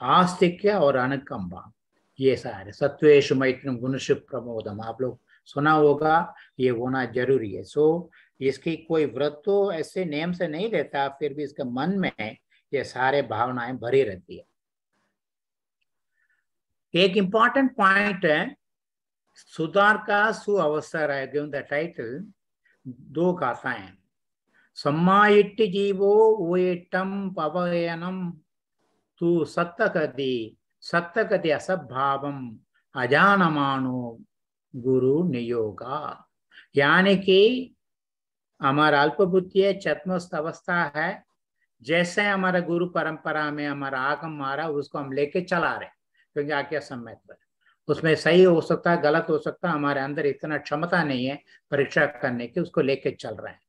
आस्तिक्य और अनुकंबा, ये सारे। सत्वेश मैत्र गुणशु प्रमोदम। आप लोग सुना होगा, ये होना ज़रूरी है। सो इसकी कोई व्रत तो ऐसे नेम से नहीं रहता फिर भी इसके मन में ये सारे भावनाएँ भरी रहती है। एक इंपॉर्टेंट पॉइंट है, सुधार का सुअवसर है गिवन द टाइटल दो गाथाएँ सम्माइट्टि जीवो ओयटम पवयनम तू सत्तकति सत्तकति असभावम अजानमानो गुरु नियोगा। यानी कि हमारा अल्प बुद्धि है चतमस्त अवस्था है, जैसे हमारा गुरु परंपरा में हमारा आगम मारा, उसको हम लेके चला रहे क्योंकि आज्ञा पर उसमें सही हो सकता है, गलत हो सकता है, हमारे अंदर इतना क्षमता नहीं है परीक्षा करने की, उसको लेके चल रहे हैं।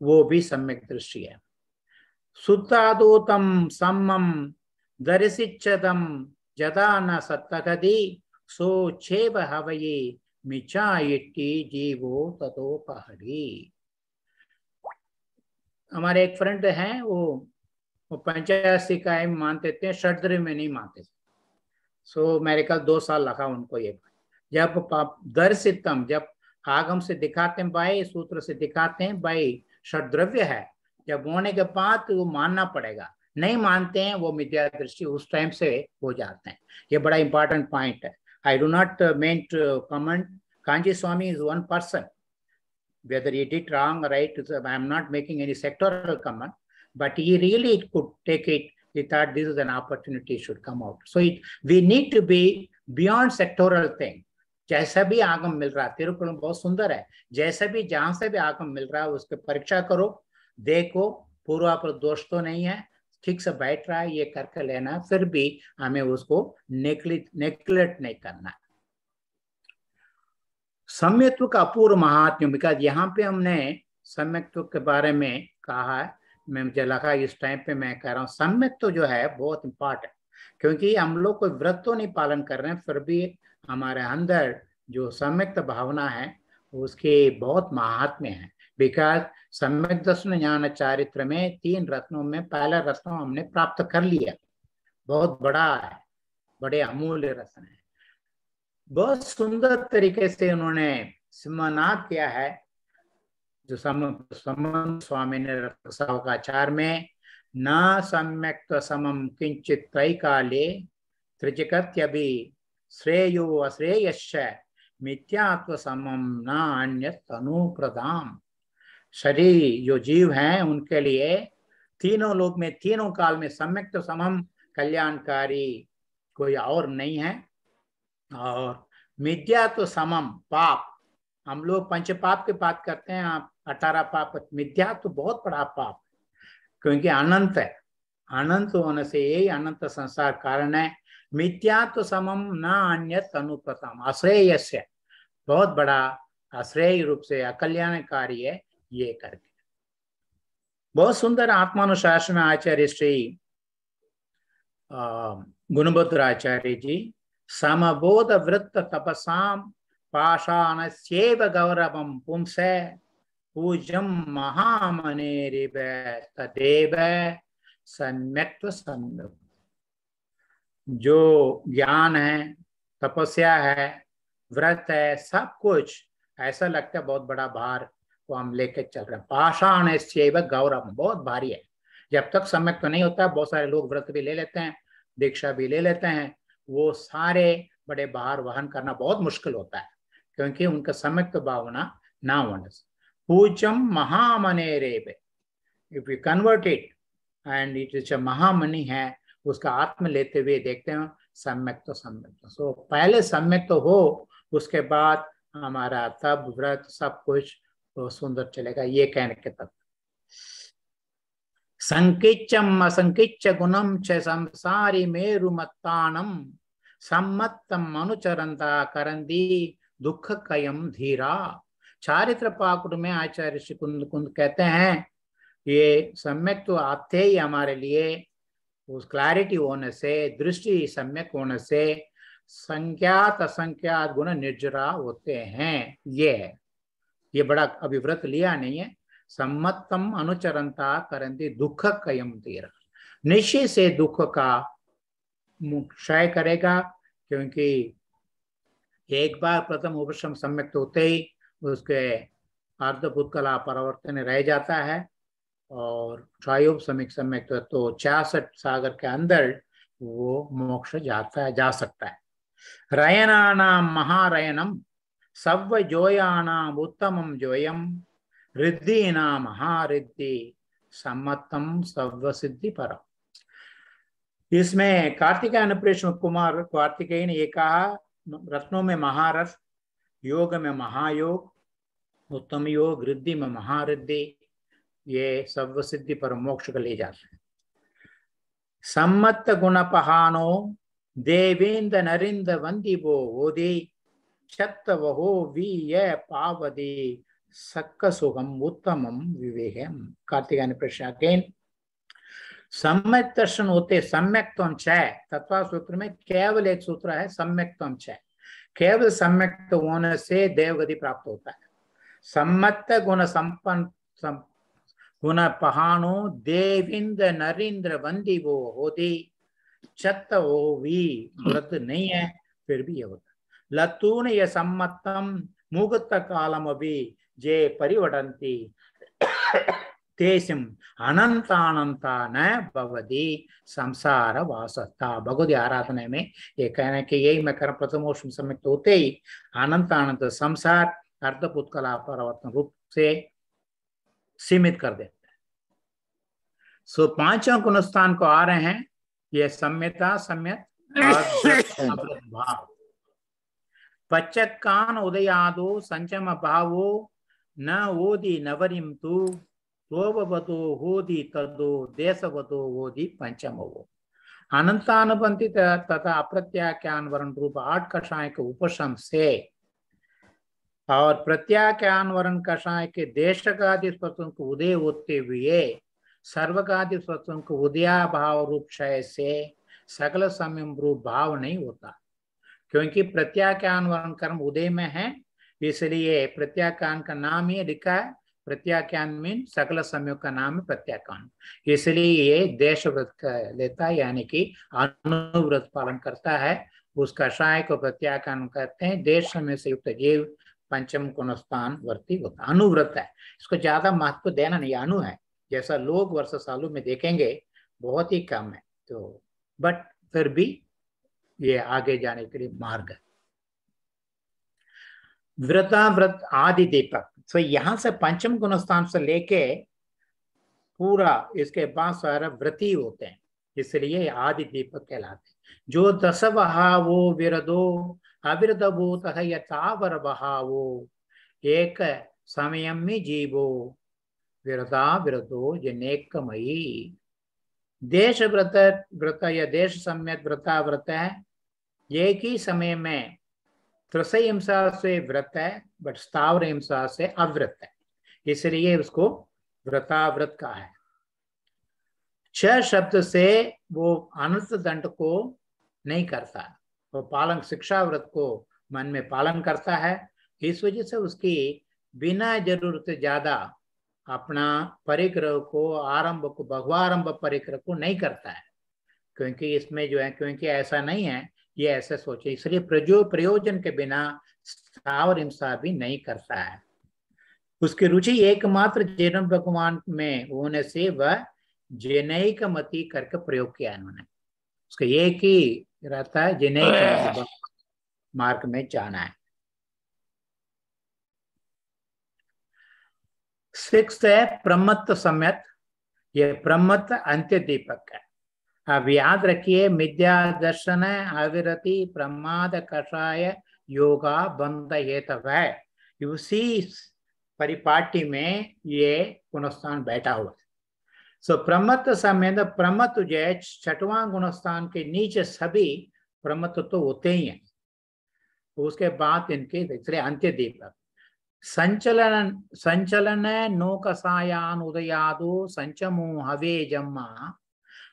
वो भी सम्यक दृष्टि है। सुतादोतम सम्मम दर्शिच्छदम जदा न सत्तकदी सो छेब हवये मिचा इट्टी जीवो ततो पहड़ी हमारे एक फ्रेंड हैं, वो वो पंचायत इकाई मानते थे षड्र में नहीं मानते थे। सो मेरे कल दो साल लगा उनको ये जब दर्शितम, जब आगम से दिखाते हैं भाई सूत्र से दिखाते हैं भाई षड्रव्य है। जब होने के बाद वो मानना पड़ेगा। नहीं मानते हैं, वो मिथ्या दृष्टि उस टाइम से हो जाते हैं। ये बड़ा इंपॉर्टेंट पॉइंट है। I do not mean comment Kanji Swami is one person whether you did wrong right I am not making any sectoral comment but he really could take it he thought this is an opportunity should come out. So it, we need to be beyond sectoral thing. जैसा भी आगम मिल रहा है तिरुकुलम बहुत सुंदर है। जैसे भी, जहाँ से भी आगम मिल रहा है, उसके परीक्षा करो, देखो पूर्वापर दोष तो नहीं है, ठीक से बैठ रहा है, ये करके लेना फिर भी हमें उसको नेग्लेक्ट नहीं करना सम्यत्व का अपूर्व महात्म्य बिकॉज़ यहाँ पे हमने सम्यक्त्व के बारे में कहा है, मैं मुझे लगा इस टाइम पे मैं कह रहा हूँ, सम्यक्त्व जो है, बहुत इंपॉर्टेंट क्योंकि हम लोग कोई व्रत तो नहीं पालन कर रहे हैं, फिर भी हमारे अंदर जो सम्यक्त भावना है, उसके बहुत महात्म्य है। बिकॉज़ सम्यक दर्शन ज्ञान चारित्र में तीन रत्नों में पहला रत्न हमने प्राप्त कर लिया। बहुत बड़ा है, बड़े अमूल्य रत्न है। बहुत सुंदर तरीके से उन्होंने सिमनाथ किया है। जो सम स्वामी ने सावकाचार में, न सम्यक समम किंचित काले त्रिजगत्यभि श्रेयो अश्रेयश्च मिथ्यात्व समम न अन्य तनु प्रदाम शरीर जो जीव हैं, उनके लिए तीनों लोग में, तीनों काल में सम्यक समम कल्याणकारी कोई और नहीं है। और मिथ्या तो समम पाप, हम लोग पंच पाप की बात करते हैं, आप अठारह पाप मिथ्या तो बहुत बड़ा पाप क्योंकि अनंत है। अनंत होने से यही अनंत संसार कारण है। मिथ्या तो समम न अन्य अनुप्रतम। अश्रेय से बहुत बड़ा अश्रेय रूप से अकल्याणकारी है ये करके। बहुत सुंदर आत्मानुशासन आचार्य श्री गुणभद्र आचार्य जी, समबोध वृत्त तपसाम पाषाण सेव गौरवम पुंस पूजम महामनेरिव तदेव सम्यक्व सम्यक जो ज्ञान है, तपस्या है, व्रत है, सब कुछ, ऐसा लगता है बहुत बड़ा भार को हम लेके चल रहे हैं। पाषाण सेव गौरव, बहुत भारी है। जब तक सम्यक तो नहीं होता, बहुत सारे लोग व्रत भी ले लेते हैं, दीक्षा भी ले लेते हैं। वो सारे बड़े भार वहन करना बहुत मुश्किल होता है, क्योंकि उनका सम्यक भावना ना होने पूजम महामने रेबे if you convert it and it is Mahamoney है उसका आत्म लेते हुए देखते हैं, सम्यक तो सम्यक तो। सो पहले सम्यक तो हो, उसके बाद हमारा तब व्रत, सब कुछ तो सुंदर चलेगा, ये कहने के तब संकिच्चम असंकिच्च गुणम च संसारी मेरुमत्तानम अनुचरंता करंदी दुख कयम धीरा। चारित्र पाकुट में आचार्य श्री कुंद कुंद कहते हैं, ये सम्यक तो आते ही हमारे लिए उस क्लैरिटी होने से, दृष्टि सम्यक होने से संख्यात असंख्यात गुण निर्जरा होते हैं। ये है। ये बड़ा अभिव्रत लिया नहीं है। सम्मतम अनुचरणता करंती दुख कयम तीर। निश्चय से दुख का क्षय करेगा, क्योंकि एक बार प्रथम उपश्रम सम्यक्त होते ही उसके अर्धभूत कला परिवर्तन रह जाता है। और त्रायुब समिक सम्यक तो तो छियासठ सागर के अंदर वो मोक्ष जाता है, जा सकता है। रयनानाम महारयनम सव जोयानाम उत्तमम जोयम रिद्धि नाम महारिद्धि सम्मतम सव सिद्धि पर इसमें कार्तिकेय प्रेष्ण कुमार कार्तिकेय ने ये कहा रत्नों में महारथ, योग में महायोग, उत्तम योग, रिद्धि में महारिद्धि ये सर्व सिद्धि पर मोक्ष को ले जाते हैं। सम्मत गुण पहानो देवेंद नरिंद वंदिबो ओदे छत वहो वी ये पावदे, सक्क सुगम उत्तमम विवेकम कार्तिकायन प्रश्न अगेन सम्यक दर्शन होते सम्यक छह तत्वा सूत्र में केवल एक सूत्र है सम्यक छह केवल सम्यक होने से देवगति प्राप्त होता है। सम्मत गुण संपन्न पहानो देविंद नरेंद्र वंदी वो होती चत वो भी वृद्ध नहीं है फिर भी ये होता लतून ये सम्मतम मुगत कालम अभी जे परिवडंती तेसिम अनंतानंता न भवदी संसार वासता भगवती आराधना में ये कहना कि यही मैं कर प्रथमोषम सम्यक्त होते ही अनंत अनंत संसार अर्धपुत्कला परिवर्तन रूप से सीमित कर देता है। सो पाँचों गुणस्थान को आ रहे हैं ये सम्यता सम्यत और भाव पच्चक्कान उदयादो संचम भावो न ओदि नवरिम तु रोबवतो होदि तदो देशवतो होदि पंचमवो। अनंतानुबंधी तथा अप्रत्याख्यान वर्ण रूप आठ कषाय के उपशम से और प्रत्याख्यान वर्ण कषाय के देश का को उदय होते हुए सर्वगादि स्वत्वों को उदया भाव रूप क्षय से सकल समय रूप भाव नहीं होता। क्योंकि प्रत्याख्यान वर्ण कर्म उदय में है, इसलिए प्रत्याख्यान का नाम ही लिखा है। प्रत्याख्यान मीन सकल समय का नाम है प्रत्याख्यान। इसलिए ये देश व्रत का लेता यानी कि अनुव्रत पालन करता है। उसका शाय को प्रत्याख्यान कहते हैं। देश समय से युक्त जीव पंचम गुण स्थान वर्ती होता, अनुव्रत है। इसको ज़्यादा महत्व देना नहीं अनु है। जैसा लोग वर्ष सालों में देखेंगे, बहुत ही कम है। तो बट फिर भी ये आगे जाने के लिए मार्ग है। व्रता व्रत आदि दीपक। तो यहाँ से पंचम गुण स्थान से लेके पूरा इसके बाद सारा व्रति होते हैं। इसलिए आदि दीपक कहलाते हैं। जो दसवहा वो विरदो अविरद भूत यथावर बहावो एक समय जीवो। विरदा विरदो जनेकमयी। देश व्रत व्रत या देश सम्यक व्रता व्रत है एक ही समय में त्रसय हिंसा से व्रत है बट स्थावर हिंसा से अव्रत। है इसलिए उसको व्रताव्रत का है। छह शब्द से वो अनंत दंड को नहीं करता। वो पालन शिक्षा व्रत को मन में पालन करता है। इस वजह से उसकी बिना ज़रूरत ज़्यादा अपना परिग्रह को, आरंभ को भगवारंभ परिग्रह को नहीं करता है। क्योंकि इसमें जो है, क्योंकि ऐसा नहीं है, ये ऐसे सोचे, इसलिए प्रजो, प्रयोजन के बिना स्थावर हिंसा भी नहीं करता है। उसकी रुचि एकमात्र जैन भगवान में होने से वह जैनिक मती करके प्रयोग किया इन्होंने उसका एक ही रहता है जिन्हें मार्ग में जाना है। सिक्स है प्रमत्त सम्यत यह प्रमत्त अंत्य दीपक है। अब याद रखिए मिथ्या दर्शन अविरति प्रमाद कषाय योगा बंद हेतव है। उसी परिपाटी में ये गुणस्थान बैठा हुआ है। सो प्रमत समय प्रमत जो छठवां गुणस्थान के नीचे सभी प्रमत तो होते ही हैं उसके बाद इनके अंत्य दीपक संचलन संचलन नौकसायान उदयादो, संचमो हवे जम्मा।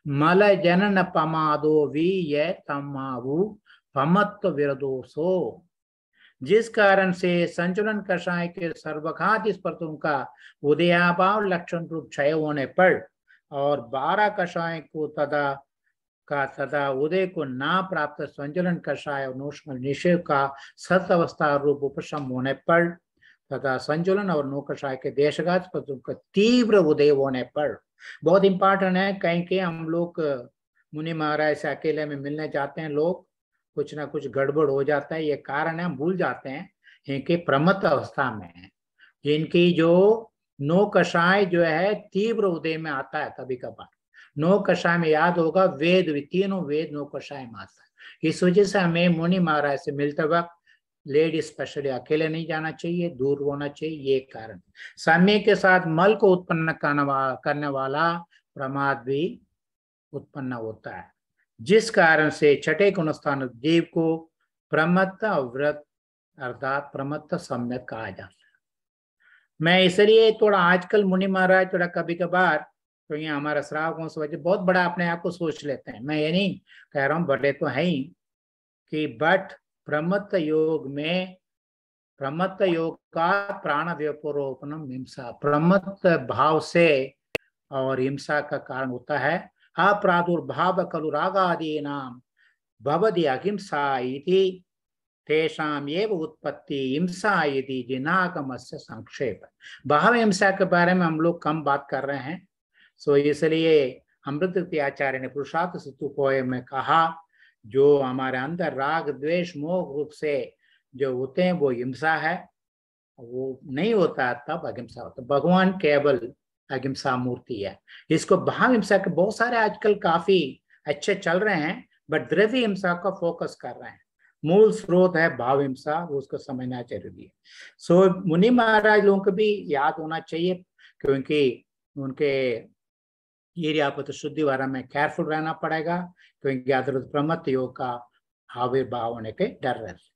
मल जनन पमादो वी ये तमावु पमत्व विरदोसो। जिस कारण से संचलन कषाय के सर्वघात स्पर्धों का उदयाभाव लक्षण रूप क्षय होने पर और बारह कषाय को तदा का तथा उदय को ना प्राप्त संचलन कषाय निषेध का सत अवस्था रूप उपशम होने पर तथा संचलन और नौकषाय के देशगात का तीव्र उदय होने पर। बहुत इंपॉर्टेंट है, कहीं के हम लोग, मुनि महाराज से अकेले में मिलने जाते हैं लोग, कुछ ना कुछ गड़बड़ हो जाता है, ये कारण है भूल जाते हैं, इनके प्रमत अवस्था में इनकी जो नो कषाय जो है, तीव्र उदय में आता है कभी कभार नो कषाय में याद होगा, वेद तीनों वेद नो कषाय में आता है। इस वजह से हमें मुनि महाराज से मिलते वक्त लेडी स्पेशली अकेले नहीं जाना चाहिए, दूर होना चाहिए, ये कारण समय के साथ मल को उत्पन्न करने वाला करने वाला प्रमाद भी उत्पन्न होता है। जिस कारण से छठे गुणस्थान जीव को प्रमत्त व्रत अर्थात प्रमत्त सम्यक कहा जाता है। मैं इसलिए थोड़ा आजकल मुनि महाराज थोड़ा कभी कभार तो ये हमारा श्रावकों से बहुत बड़ा अपने आप को सोच लेते हैं। मैं ये नहीं कह रहा हूँ, बड़े तो है ही कि बट प्रमत्त योग में, प्रमत्त योग का प्राण व्यपोरोपणम हिंसा, प्रमत्त भाव से और हिंसा का कारण होता है। अप्रादुर्भाव खलु आदि नाम भवदि अहिंसा तेषाम उत्पत्ति हिंसा यदि जिनागम से संक्षेप। भाव हिंसा के बारे में हम लोग कम बात कर रहे हैं, सो इसलिए अमृत आचार्य ने पुरुषार्थ सितु पोए में कहा, जो हमारे अंदर राग, द्वेष, मोह रूप से जो होते हैं, वो हिंसा है। वो नहीं होता तब अहिंसा होता। भगवान केवल अहिंसा मूर्ति है। इसको भाव हिंसा के बहुत सारे आजकल काफ़ी अच्छे चल रहे हैं बट द्रव्य हिंसा का फोकस कर रहे हैं। मूल स्रोत है भाव हिंसा वो उसको समझना ज़रूरी है। सो so, मुनि महाराज लोगों को भी याद होना चाहिए क्योंकि उनके एरिया तो शुद्धि वारा में केयरफुल रहना पड़ेगा क्योंकि अदृत प्रमत योग का आविर्भाव होने के डर रहते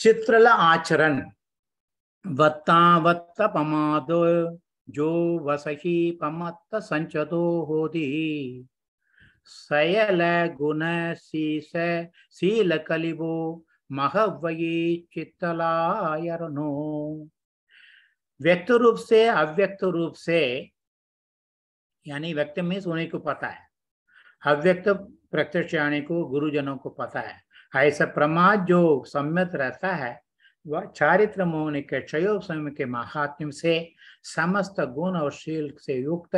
चित्रल आचरण वत्ता वत्त पमादो जो वसही पमत्त संचदो होदी सयल गुण शीस शील कलिबो महवयी चित्तलायरनो व्यक्त रूप से अव्यक्त रूप से यानी व्यक्त में उन्हीं को पता है अव्यक्त प्रत्यक्ष यानी को गुरुजनों को पता है ऐसा प्रमाद जो सम्यत रहता है वह चारित्र मोहन के क्षयोग समय के महात्म से समस्त गुण और शील से युक्त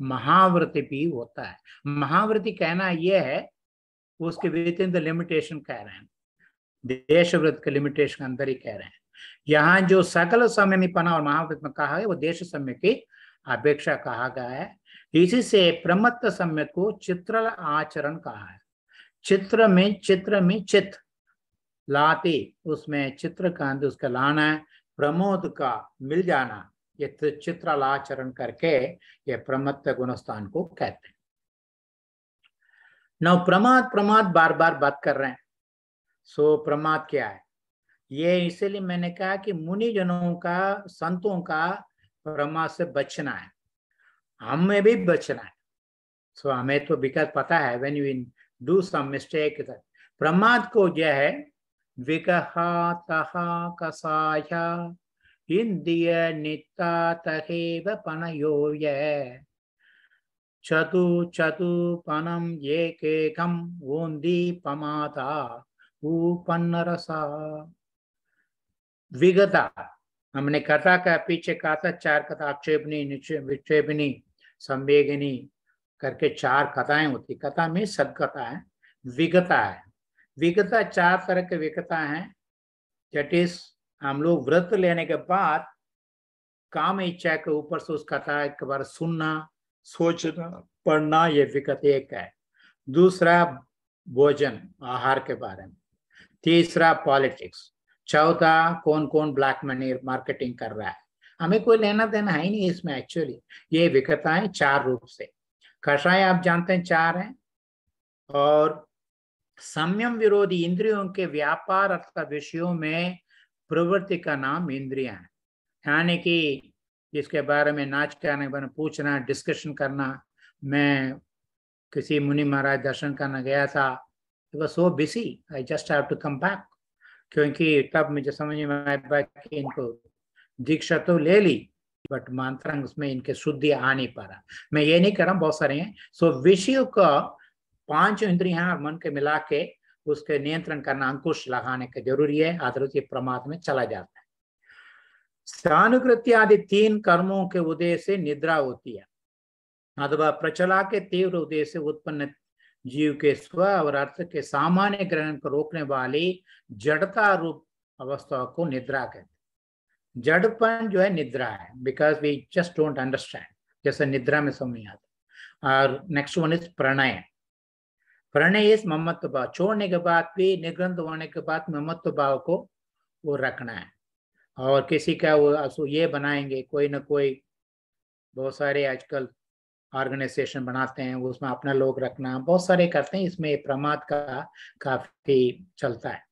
महावृति भी होता है। महावृति कहना यह है, उसके विद इन द लिमिटेशन कह रहे हैं। देश वृत्त के लिमिटेशन अंदर ही कह रहे हैं। यहाँ जो सकल समय में पना और महाव्रत में कहा है वो देश समय की अपेक्षा कहा गया है। इसी से प्रमत्त समय को चित्र आचरण कहा है। चित्र में चित्र में चित। लाते, उसमें चित्र का अंदर उसका लाना है, प्रमोद का मिल जाना। ये चित्रलाचरण करके ये प्रमत्त गुणस्थान को कहते हैं। नौ प्रमाद प्रमाद बार बार बात कर रहे हैं। सो प्रमाद क्या है? ये इसीलिए मैंने कहा कि मुनि जनों का संतों का प्रमाद से बचना है। हमें भी बचना है। सो so, हमें तो बिकॉज़ पता है when you do some mistake प्रमाद को जो है विकहा तहा कसाया इंद्रिय नित्ता तहेव पनयो चतु चतु हमने कथा का पीछे कहा था, चार कथा आक्षेपनी विक्षेपनी संवेगिनी, करके चार कथाएँ होती। कथा में सद कथा है, विगता है। विगता चार तरह के विगता है इज़ हम लोग व्रत लेने के बाद काम इच्छा के ऊपर से उस कथा एक बार सुनना, सोचना, पढ़ना, ये विकत एक है। दूसरा, भोजन, आहार के बारे में। तीसरा, पॉलिटिक्स। चौथा कौन कौन ब्लैक मनी मार्केटिंग कर रहा है। हमें कोई लेना देना है ही नहीं इसमें एक्चुअली ये विकताएँ चार रूप से। कषाय आप जानते हैं चार हैं। और संयम विरोधी इंद्रियों के व्यापार अर्थात विषयों में प्रवृत्ति का नाम इंद्रिया है। यानी कि, जिसके बारे में नाच के आने के बारे में पूछना डिस्कशन करना, मैं किसी मुनि महाराज दर्शन करने गया था so busy I just have to come back क्योंकि तब मुझे समझ में आया कि इनको दीक्षा तो ले ली बट मंत्रांग उसमें इनके शुद्धि आ नहीं पा रहा। मैं ये नहीं कर रहा बहुत सारे हैं। सो विषय का पाँच इंद्रिया मन के मिला के उसके नियंत्रण करना अंकुश लगाने का ज़रूरी है आदरत ये प्रमाद में चला जाता है। स्थानुकृत्य आदि तीन कर्मों के उदय से निद्रा होती है। अथवा प्रचला के तीव्र उदय से उत्पन्न जीव के स्व और अर्थ के सामान्य ग्रहण को रोकने वाली जड़ता रूप अवस्था को निद्रा कहते हैं। जड़पन जो है निद्रा है because we just don't understand जैसे निद्रा में समझ आता। और नेक्स्ट वन इज़ प्रणय प्रणय इस ममत्व भाव छोड़ने के बाद भी निग्रंथ होने के बाद ममत्व भाव को वो रखना है और किसी का वो ये बनाएँगे कोई ना कोई बहुत सारे आजकल ऑर्गेनाइजेशन बनाते हैं उसमें अपना लोग रखना बहुत सारे करते हैं इसमें प्रमाद का काफ़ी चलता है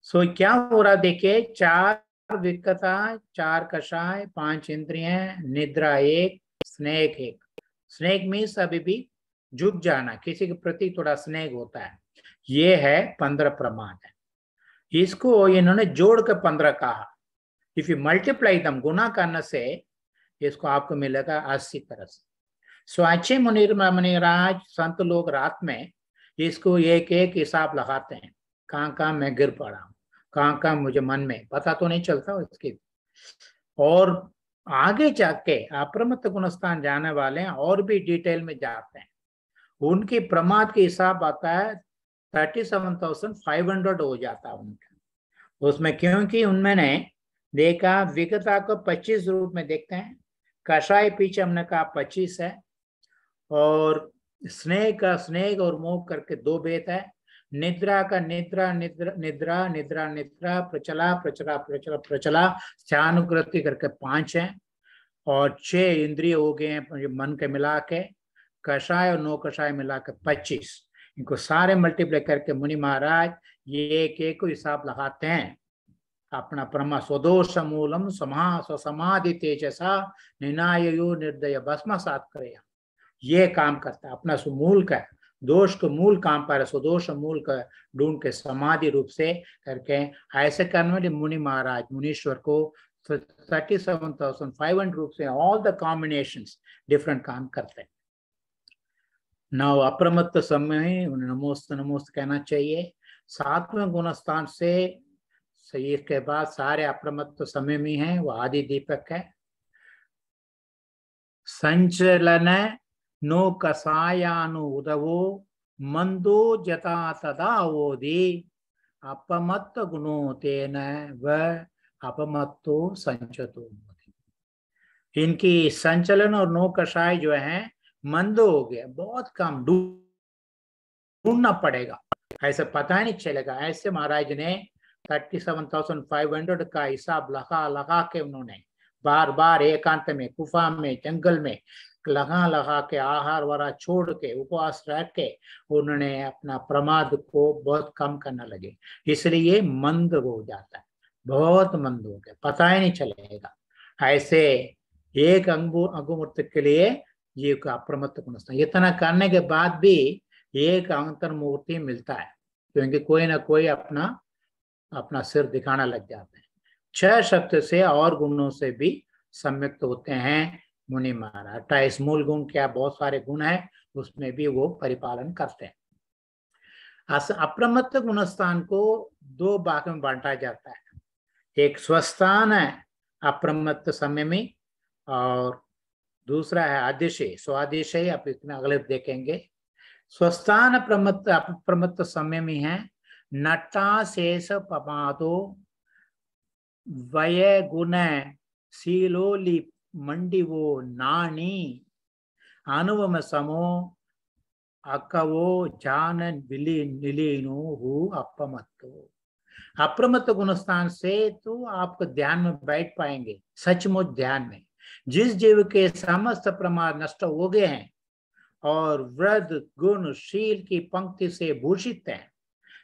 सो so, क्या हो रहा देखिए चार विकता चार कषाय पाँच इंद्रिय निद्रा एक स्नेक एक स्नेक मीन्स अभी भी झुक जाना, किसी के प्रति थोड़ा स्नेह होता है, ये है पंद्रह प्रमाण इसको इन्होंने जोड़ कर पंद्रह कहा। इफ़ यू मल्टीप्लाई दम गुना करने से इसको आपको मिलेगा अस्सी तरह से सो अच्छे मुनिर, मुनिराज, संत लोग रात में इसको एक एक हिसाब लगाते हैं। कहाँ कहाँ मैं गिर पड़ा हूँ, कहाँ कहाँ मुझे मन में, पता तो नहीं चलता इसकी और आगे जाके अप्रमत्त गुणस्थान जाने वाले हैं और भी डिटेल में जाते हैं। उनकी प्रमाद के हिसाब आता है thirty seven thousand five hundred हो जाता है उनका। उसमें क्योंकि उनमें ने देखा, विगता को 25 रूप में देखते हैं। कषाय पीछे हमने कहा 25 है। और स्नेह का स्नेह और मोह करके दो भेद है। निद्रा का निद्रा निद्रा निद्रा निद्रा निद्रा, प्रचला प्रचला प्रचला प्रचला ध्यानुकृति करके पाँच है। और छह इंद्रिय हो गए हैं मन के मिला के। कषाय और नौ कषाय मिला के पच्चीस। इनको सारे मल्टीप्लाई करके मुनि महाराज ये एक एक को हिसाब लगाते हैं। अपना परमा स्वदोष मूलम समा समाधि तेजसा निनायो निर्दय भस्म सात करे। ये काम करता है, अपना मूल का, दोष को मूल काम पर, स्वदोष मूल का ढूंढ के समाधि रूप से करके ऐसे करने वाले मुनि महाराज, मुनीश्वर को thirty seven thousand five hundred रूप से ऑल द कॉम्बिनेशन डिफरेंट काम करते हैं। नव अप्रमत्त समय उन्हें नमोस्त नमोस्त कहना चाहिए। सातवें गुणस्थान से सही के बाद सारे अप्रमत्त समय में है, वो आदि दीपक है। संचलन नो कसायानु उदवो, मंदो जता तदा ओदि अपमत्त गुणो तेन व अपमत्तो संचतो। इनकी संचलन और नो कषाय जो है मंद हो गया, बहुत कम ढूंढना पड़ेगा। ऐसे पता नहीं चलेगा। ऐसे महाराज ने thirty seven thousand five hundred का हिसाब लगा लगा के उन्होंने बार बार एकांत में, गुफा में, जंगल में लगा लगा के आहार वारा छोड़ के, उपवास रह के उन्होंने अपना प्रमाद को बहुत कम करना लगे। इसलिए मंद हो जाता है। बहुत मंद हो गया। पता ही नहीं चलेगा। ऐसे एक अंगु, अंगुमूर्त के लिए जीव का अप्रमत्त गुणस्थान इतना करने के बाद भी एक अंतर मूर्ति मिलता है, क्योंकि कोई ना कोई अपना अपना सिर दिखाना लग जाते हैं। छह शब्द से और गुणों से भी सम्यक्त होते हैं मुनि महाराज। अट्ठाईस मूल गुण, क्या बहुत सारे गुण है, उसमें भी वो परिपालन करते हैं। अप्रमत्व गुणस्थान को दो भाग में बांटा जाता है। एक स्वस्थान है अप्रमत्त समय में, और दूसरा है आदेशय स्वादेशय आप इतना अगले देखेंगे। स्वस्थान प्रमत्त अप्रमत्त समय में है। नट्टाशेष पमादो वय गुण शीलोली मंडिवो नानी, अनुवम समो, अकवो ಜಾನ निलीनो हु ಹೂ अप्रमत्त गुणस्थान से तो आपको ध्यान में बैठ पाएँगे, सचमुच ध्यान में। जिस जीव के समस्त प्रमाद नष्ट हो गए हैं और वृद्ध गुण शील की पंक्ति से भूषित हैं,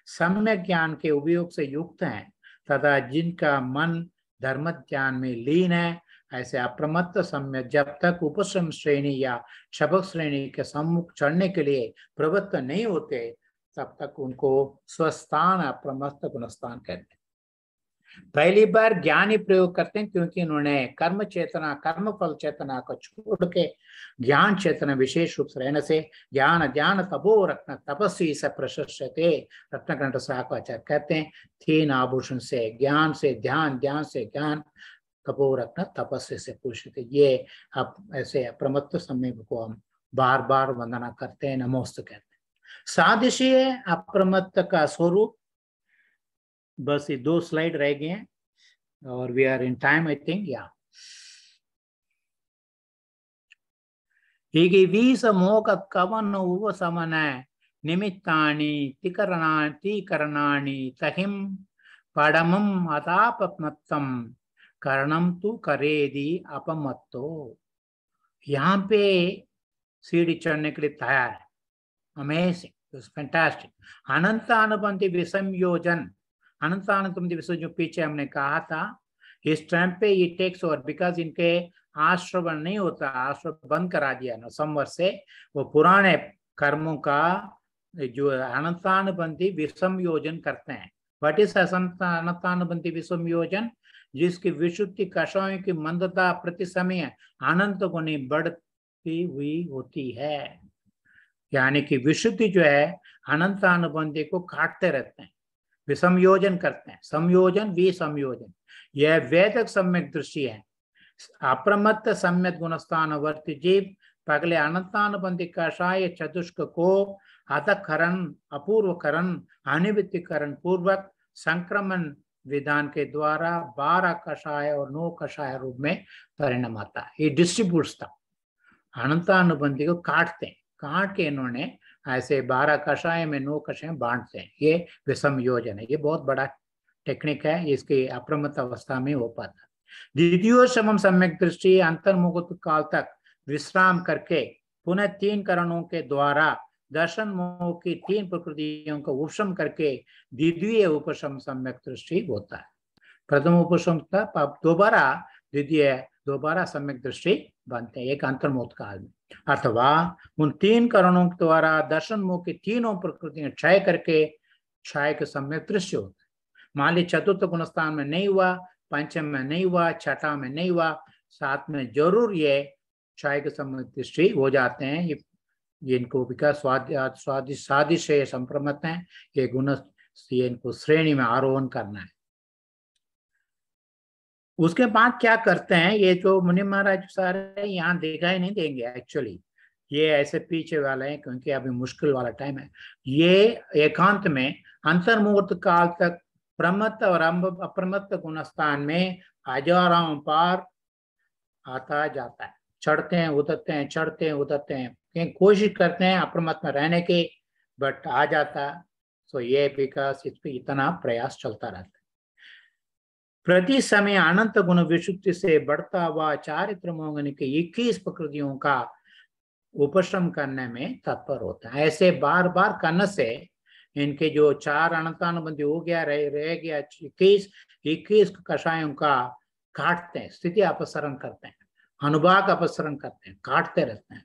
सम्यक ज्ञान के उपयोग से युक्त हैं, तथा जिनका मन धर्म ज्ञान में लीन है, ऐसे अप्रमत्त सम्य जब तक उपश्रम श्रेणी या शबक श्रेणी के सम्मुख चढ़ने के लिए प्रवृत्त नहीं होते, तब तक उनको स्वस्थान अप्रमत्त गुणस्थान कहते हैं। पहली बार ज्ञान ही प्रयोग करते हैं क्योंकि उन्होंने कर्म चेतना कर्म फल चेतना को छोड़ के ज्ञान चेतना विशेष रूप से रहने से ज्ञान ज्ञान तबो रत्न, तपस्वी से प्रशस्ते रत्नकंठ साहबाचार्य कहते हैं तीन आभूषण से ज्ञान से ध्यान ध्यान से ज्ञान, तपो रखना तपस्या से पूछते ये अब ऐसे प्रमत्त समय को हम बार बार वंदना करते हैं, नमोस्त कहते हैं। सादृश्य अप्रमत्त का स्वरूप बस ये दो स्लाइड रह गए हैं और we are in time I think या ಹೀಗೆ ವೀಸ ಮೋಕ ಕವನ ಉವ ಸಮನ ನಿಮಿತ್ತಾಣಿ ತಿಕರಣಾ ತೀಕರಣಾಣಿ ತಹಿಂ ಪಡಮಂ ಅತಾಪಮತ್ತಂ कर्णम तू करेदी अपमत्तो यहाँ पे सीढ़ी चढ़ने के लिए तैयार है अमेजिंग फैंटास्टिक अनंत अनुबंधी विसंयोजन अनंत अनुबंधी विषय जो पीछे हमने कहा था इस टाइम पे ये टेक्स ओवर बिकॉज़ इनके आश्रवण नहीं होता, आश्रव बंद करा दिया नवंबर से, वो पुराने कर्मों का जो अनंतानुबंधी विषम योजन करते हैं। वट इज़ अनंतानुबंधी योजन जिसकी विशुद्धि कषायों की मंदता प्रति समय अनंत गुणी बढ़ती हुई होती है। यानी कि विशुद्धि जो है अनंतानुबंधी को काटते रहते हैं। विसमयोजन करते हैं। संयोजन विसंयोजन यह वैदक सम्यक दृष्टि है। अप्रमत्त सम्यक गुणस्थान वर्ती जीव पगले अनंतानुबंधी कषाय चतुष्क को अतकरण, अपूर्वकरण, अनिवित्तिकरण पूर्वक संक्रमण विधान के द्वारा बारह कषाय और नौ कषाय रूप में परिणाम आता है। ये डिस्ट्रीब्यूट था अनंतानुबंधी को काटते हैं। काट के इन्होंने ऐसे बारह कषाय में नौ कषाय बांटते हैं। ये विषम योजन है। ये बहुत बड़ा टेक्निक है। इसकी अप्रमत अवस्था में हो पाता। द्वितीय समम सम्यक दृष्टि अंतर्मुख काल तक विश्राम करके पुनः तीन करणों के द्वारा दर्शन मोह की तीन प्रकृतियों का उपशम करके द्वितीय उपशम सम्यक दृष्टि होता है। प्रथम उपशम था दोबारा द्वितीय, दोबारा सम्यक दृष्टि बनते हैं। एक अंतर्मोत काल में। अथवा उन तीन करणों के द्वारा दर्शन मोह की तीनों प्रकृतियाँ क्षय करके, क्षय के सम्यक दृश्य होता है। मान ली चतुर्थ गुणस्थान में नहीं हुआ, पंचम में नहीं हुआ, छठा में नहीं हुआ सात में ज़रूर ये क्षय के सम्यक दृष्टि हो जाते हैं। ये ये इनको विकास स्वादि सादिशय संप्रमत है, ये गुण ये इनको श्रेणी में आरोहण करना है। उसके बाद क्या करते हैं? ये जो मुनि महाराज सारे यहाँ दिखाई नहीं देंगे एक्चुअली ये ऐसे पीछे वाले हैं, क्योंकि अभी मुश्किल वाला टाइम है। ये एकांत में अंतर्मुहूर्त काल तक प्रमत्त और अप्रमत्त गुणस्थान में हज़ारों पार आता जाता है। चढ़ते हैं, उतरते हैं, चढ़ते हैं, उतरते हैं। कोशिश करते हैं अप्रमत्त में रहने की बट आ जाता सो ये विकास इस पर इतना प्रयास चलता रहता है। प्रति समय अनंत गुण विशुद्धि से बढ़ता हुआ चारित्र मोहन के इक्कीस प्रकृतियों का उपशम करने में तत्पर होता है। ऐसे बार बार करने से इनके जो चार अनंतानुबंधी हो गया रह, रह गया इक्कीस इक्कीस कषायों का काटते हैं स्थिति अपसरण करते हैं अनुभाग अपसरण करते हैं काटते रहते हैं।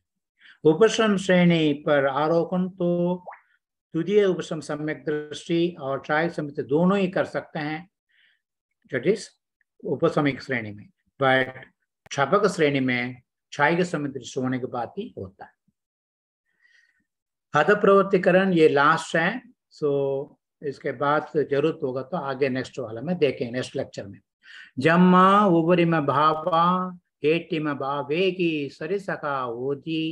उपशम श्रेणी पर आरोपण तो द्वितीय उपशम सम्यक दृष्टि और ट्रायल समिति दोनों ही कर सकते हैं। जजेस उपसमिक श्रेणी में बट छापक श्रेणी में छाई के समय दृश्य होने के बाद ही होता है हद प्रवृत्तिकरण ये लास्ट है सो so, इसके बाद ज़रूरत होगा तो आगे नेक्स्ट वाला में देखेंगे नेक्स्ट लेक्चर में जम्मा उबरी में भावा हेटि में भावे की सरी सका ओजी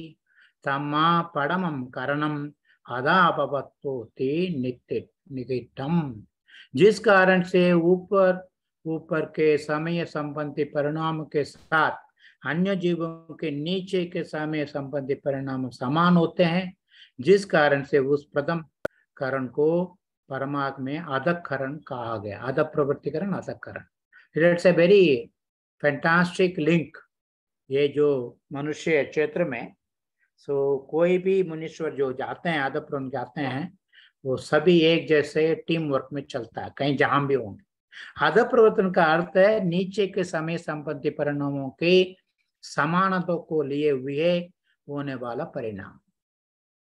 तम्मा पड़म करणम अदापवत्ति नित्य निगिटम जिस कारण से ऊपर ऊपर के समय संबंधी परिणाम के साथ अन्य जीवों के नीचे के समय संबंधी परिणाम समान होते हैं, जिस कारण से उस प्रथम करण को परमात्मा में अधक करण कहा गया अधक प्रवृत्तिकरण अधक करण it's a very fantastic link ये जो मनुष्य क्षेत्र में सो कोई भी मुनीश्वर जो जाते हैं आदपुरम जाते हैं, वो सभी एक जैसे टीम वर्क में चलता है, कहीं जहाँ भी होंगे आदप प्रवर्तन का अर्थ है नीचे के समय संपत्ति परिणामों के समानता को लिए हुए होने वाला परिणाम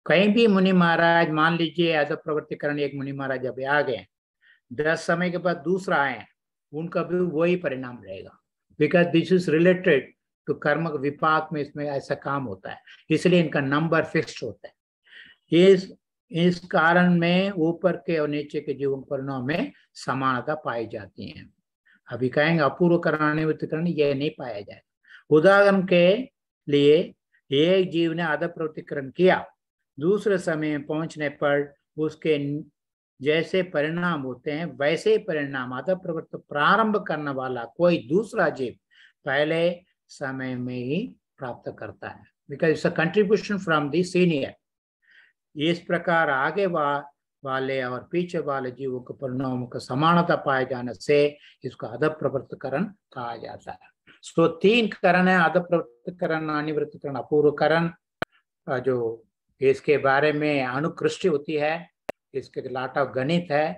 कहीं भी मुनि महाराज मान लीजिए आदप प्रवर्तिकरण एक मुनि महाराज अभी आ गए दस समय के बाद दूसरा आए उनका भी वही परिणाम रहेगा because this is related to कर्म विपाक में इसमें ऐसा काम होता है इसलिए इनका नंबर फिक्स्ड होता है इस इस कारण में ऊपर के और नीचे के जीवन परिणाम में समानता पाई जाती है। अभी कहेंगे अपूर्व कराने उत्तकरण यह नहीं पाया जाए। उदाहरण के लिए एक जीव ने आधा प्रवृत्तिकरण किया, दूसरे समय में पहुँचने पर उसके जैसे परिणाम होते हैं, वैसे परिणाम आधा प्रवृत्ति प्रारंभ करने वाला कोई दूसरा जीव पहले समय में ही प्राप्त करता है। Because contribution from the senior इस प्रकार आगे वा, वाले और पीछे वाले जीवों के परिणामों का समानता पाए जाने से इसको अध प्रवृत्तकरण कहा जाता है। सो तीन करण है अध प्रवृत्तकरण अनिवृत्तकरण अपूर्वकरण। जो इसके बारे में अनुकृष्टि होती है इसके लाट ऑफ़ गणित है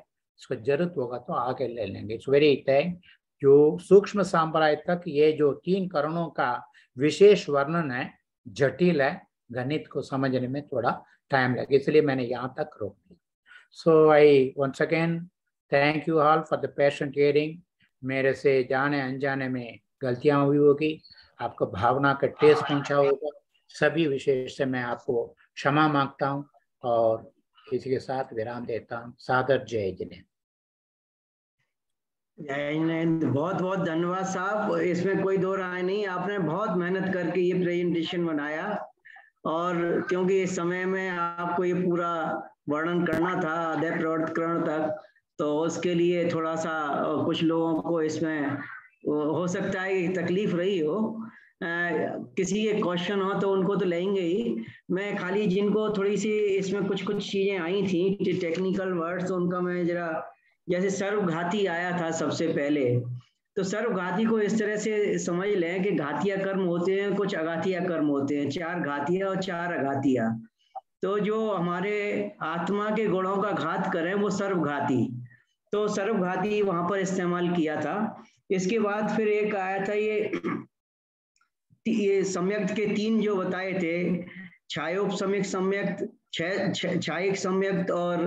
इसको ज़रूरत होगा तो आगे ले लेंगे। इट्स वेरी थैंक जो सूक्ष्म सांप्राय तक ये जो तीन करणों का विशेष वर्णन है जटिल है गणित को समझने में थोड़ा टाइम लगे इसलिए मैंने यहाँ तक रोक दिया। So I once again thank you all for the patient hearing मेरे से जाने अनजाने में गलतियाँ हुई होगी। आपको भावना का टेस्ट पहुँचा होगा। सभी विशेष से मैं आपको क्षमा माँगता हूँ और इसी के साथ विराम देता हूँ। सादर जय जिने बहुत बहुत धन्यवाद साहब। इसमें कोई दो राय नहीं। आपने बहुत मेहनत करके ये प्रेजेंटेशन बनाया। और क्योंकि इस समय में आपको ये पूरा वर्णन करना था अध्यय प्रवर्तकरण तक तो उसके लिए थोड़ा सा कुछ लोगों को इसमें हो सकता है कि तकलीफ़ रही हो। आ, किसी के क्वेश्चन हो तो उनको तो लेंगे ही। मैं खाली जिनको थोड़ी सी इसमें कुछ कुछ चीज़ें आई थी टेक्निकल वर्ड्स तो उनका मैं जरा जैसे सर्वघाती आया था सबसे पहले तो सर्वघाती को इस तरह से समझ लें कि घातिया कर्म होते हैं, कुछ अघातिया कर्म होते हैं, चार घातिया और चार अघातिया। तो जो हमारे आत्मा के गुणों का घात करें, वो सर्वघाती। तो सर्वघाती वहाँ पर इस्तेमाल किया था। इसके बाद फिर एक आया था, ये ये सम्यक्त के तीन जो बताए थे छायोप सम्यक सम्यक्त छायिक सम्यक्त और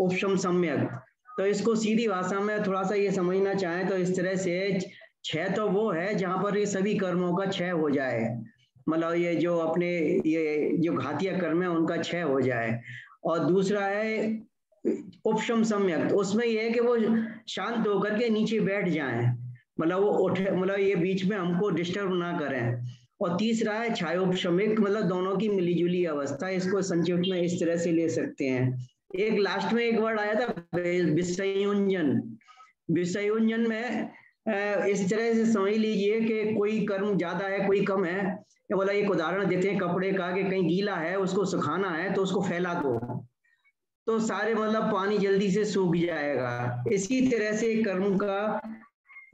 उपशम सम्यक्त तो इसको सीधी भाषा में थोड़ा सा ये समझना चाहें तो इस तरह से छह तो वो है जहाँ पर ये सभी कर्मों का छह हो जाए। मतलब ये जो अपने ये जो घातिया कर्म है उनका छह हो जाए। और दूसरा है उपशम सम्यक, उसमें ये है कि वो शांत होकर के नीचे बैठ जाए। मतलब वो उठे मतलब ये बीच में हमको डिस्टर्ब ना करें। और तीसरा है छायोपशमिक मतलब दोनों की मिलीजुली अवस्था, इसको संक्षिप्त में इस तरह से ले सकते हैं। एक लास्ट में एक वर्ड आया था विसंयोजन विसंयोजन में इस तरह से समझ लीजिए कि कोई कर्म ज़्यादा है, कोई कम है बोला एक उदाहरण देते हैं कपड़े का कि कहीं गीला है, उसको सुखाना है तो उसको फैला दो। तो सारे मतलब पानी जल्दी से सूख जाएगा। इसी तरह से कर्म का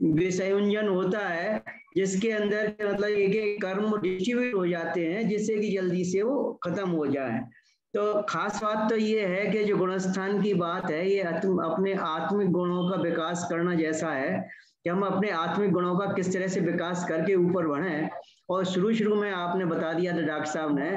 विसंयोजन होता है, जिसके अंदर मतलब एक एक कर्म डिस्ट्रीब्यूट हो जाते हैं, जिससे कि जल्दी से वो खत्म हो जाए। तो खास बात तो ये है कि जो गुणस्थान की बात है, ये अपने आत्मिक गुणों का विकास करना जैसा है कि हम अपने आत्मिक गुणों का किस तरह से विकास करके ऊपर बढ़े। और शुरू शुरू में आपने बता दिया था डॉक्टर साहब ने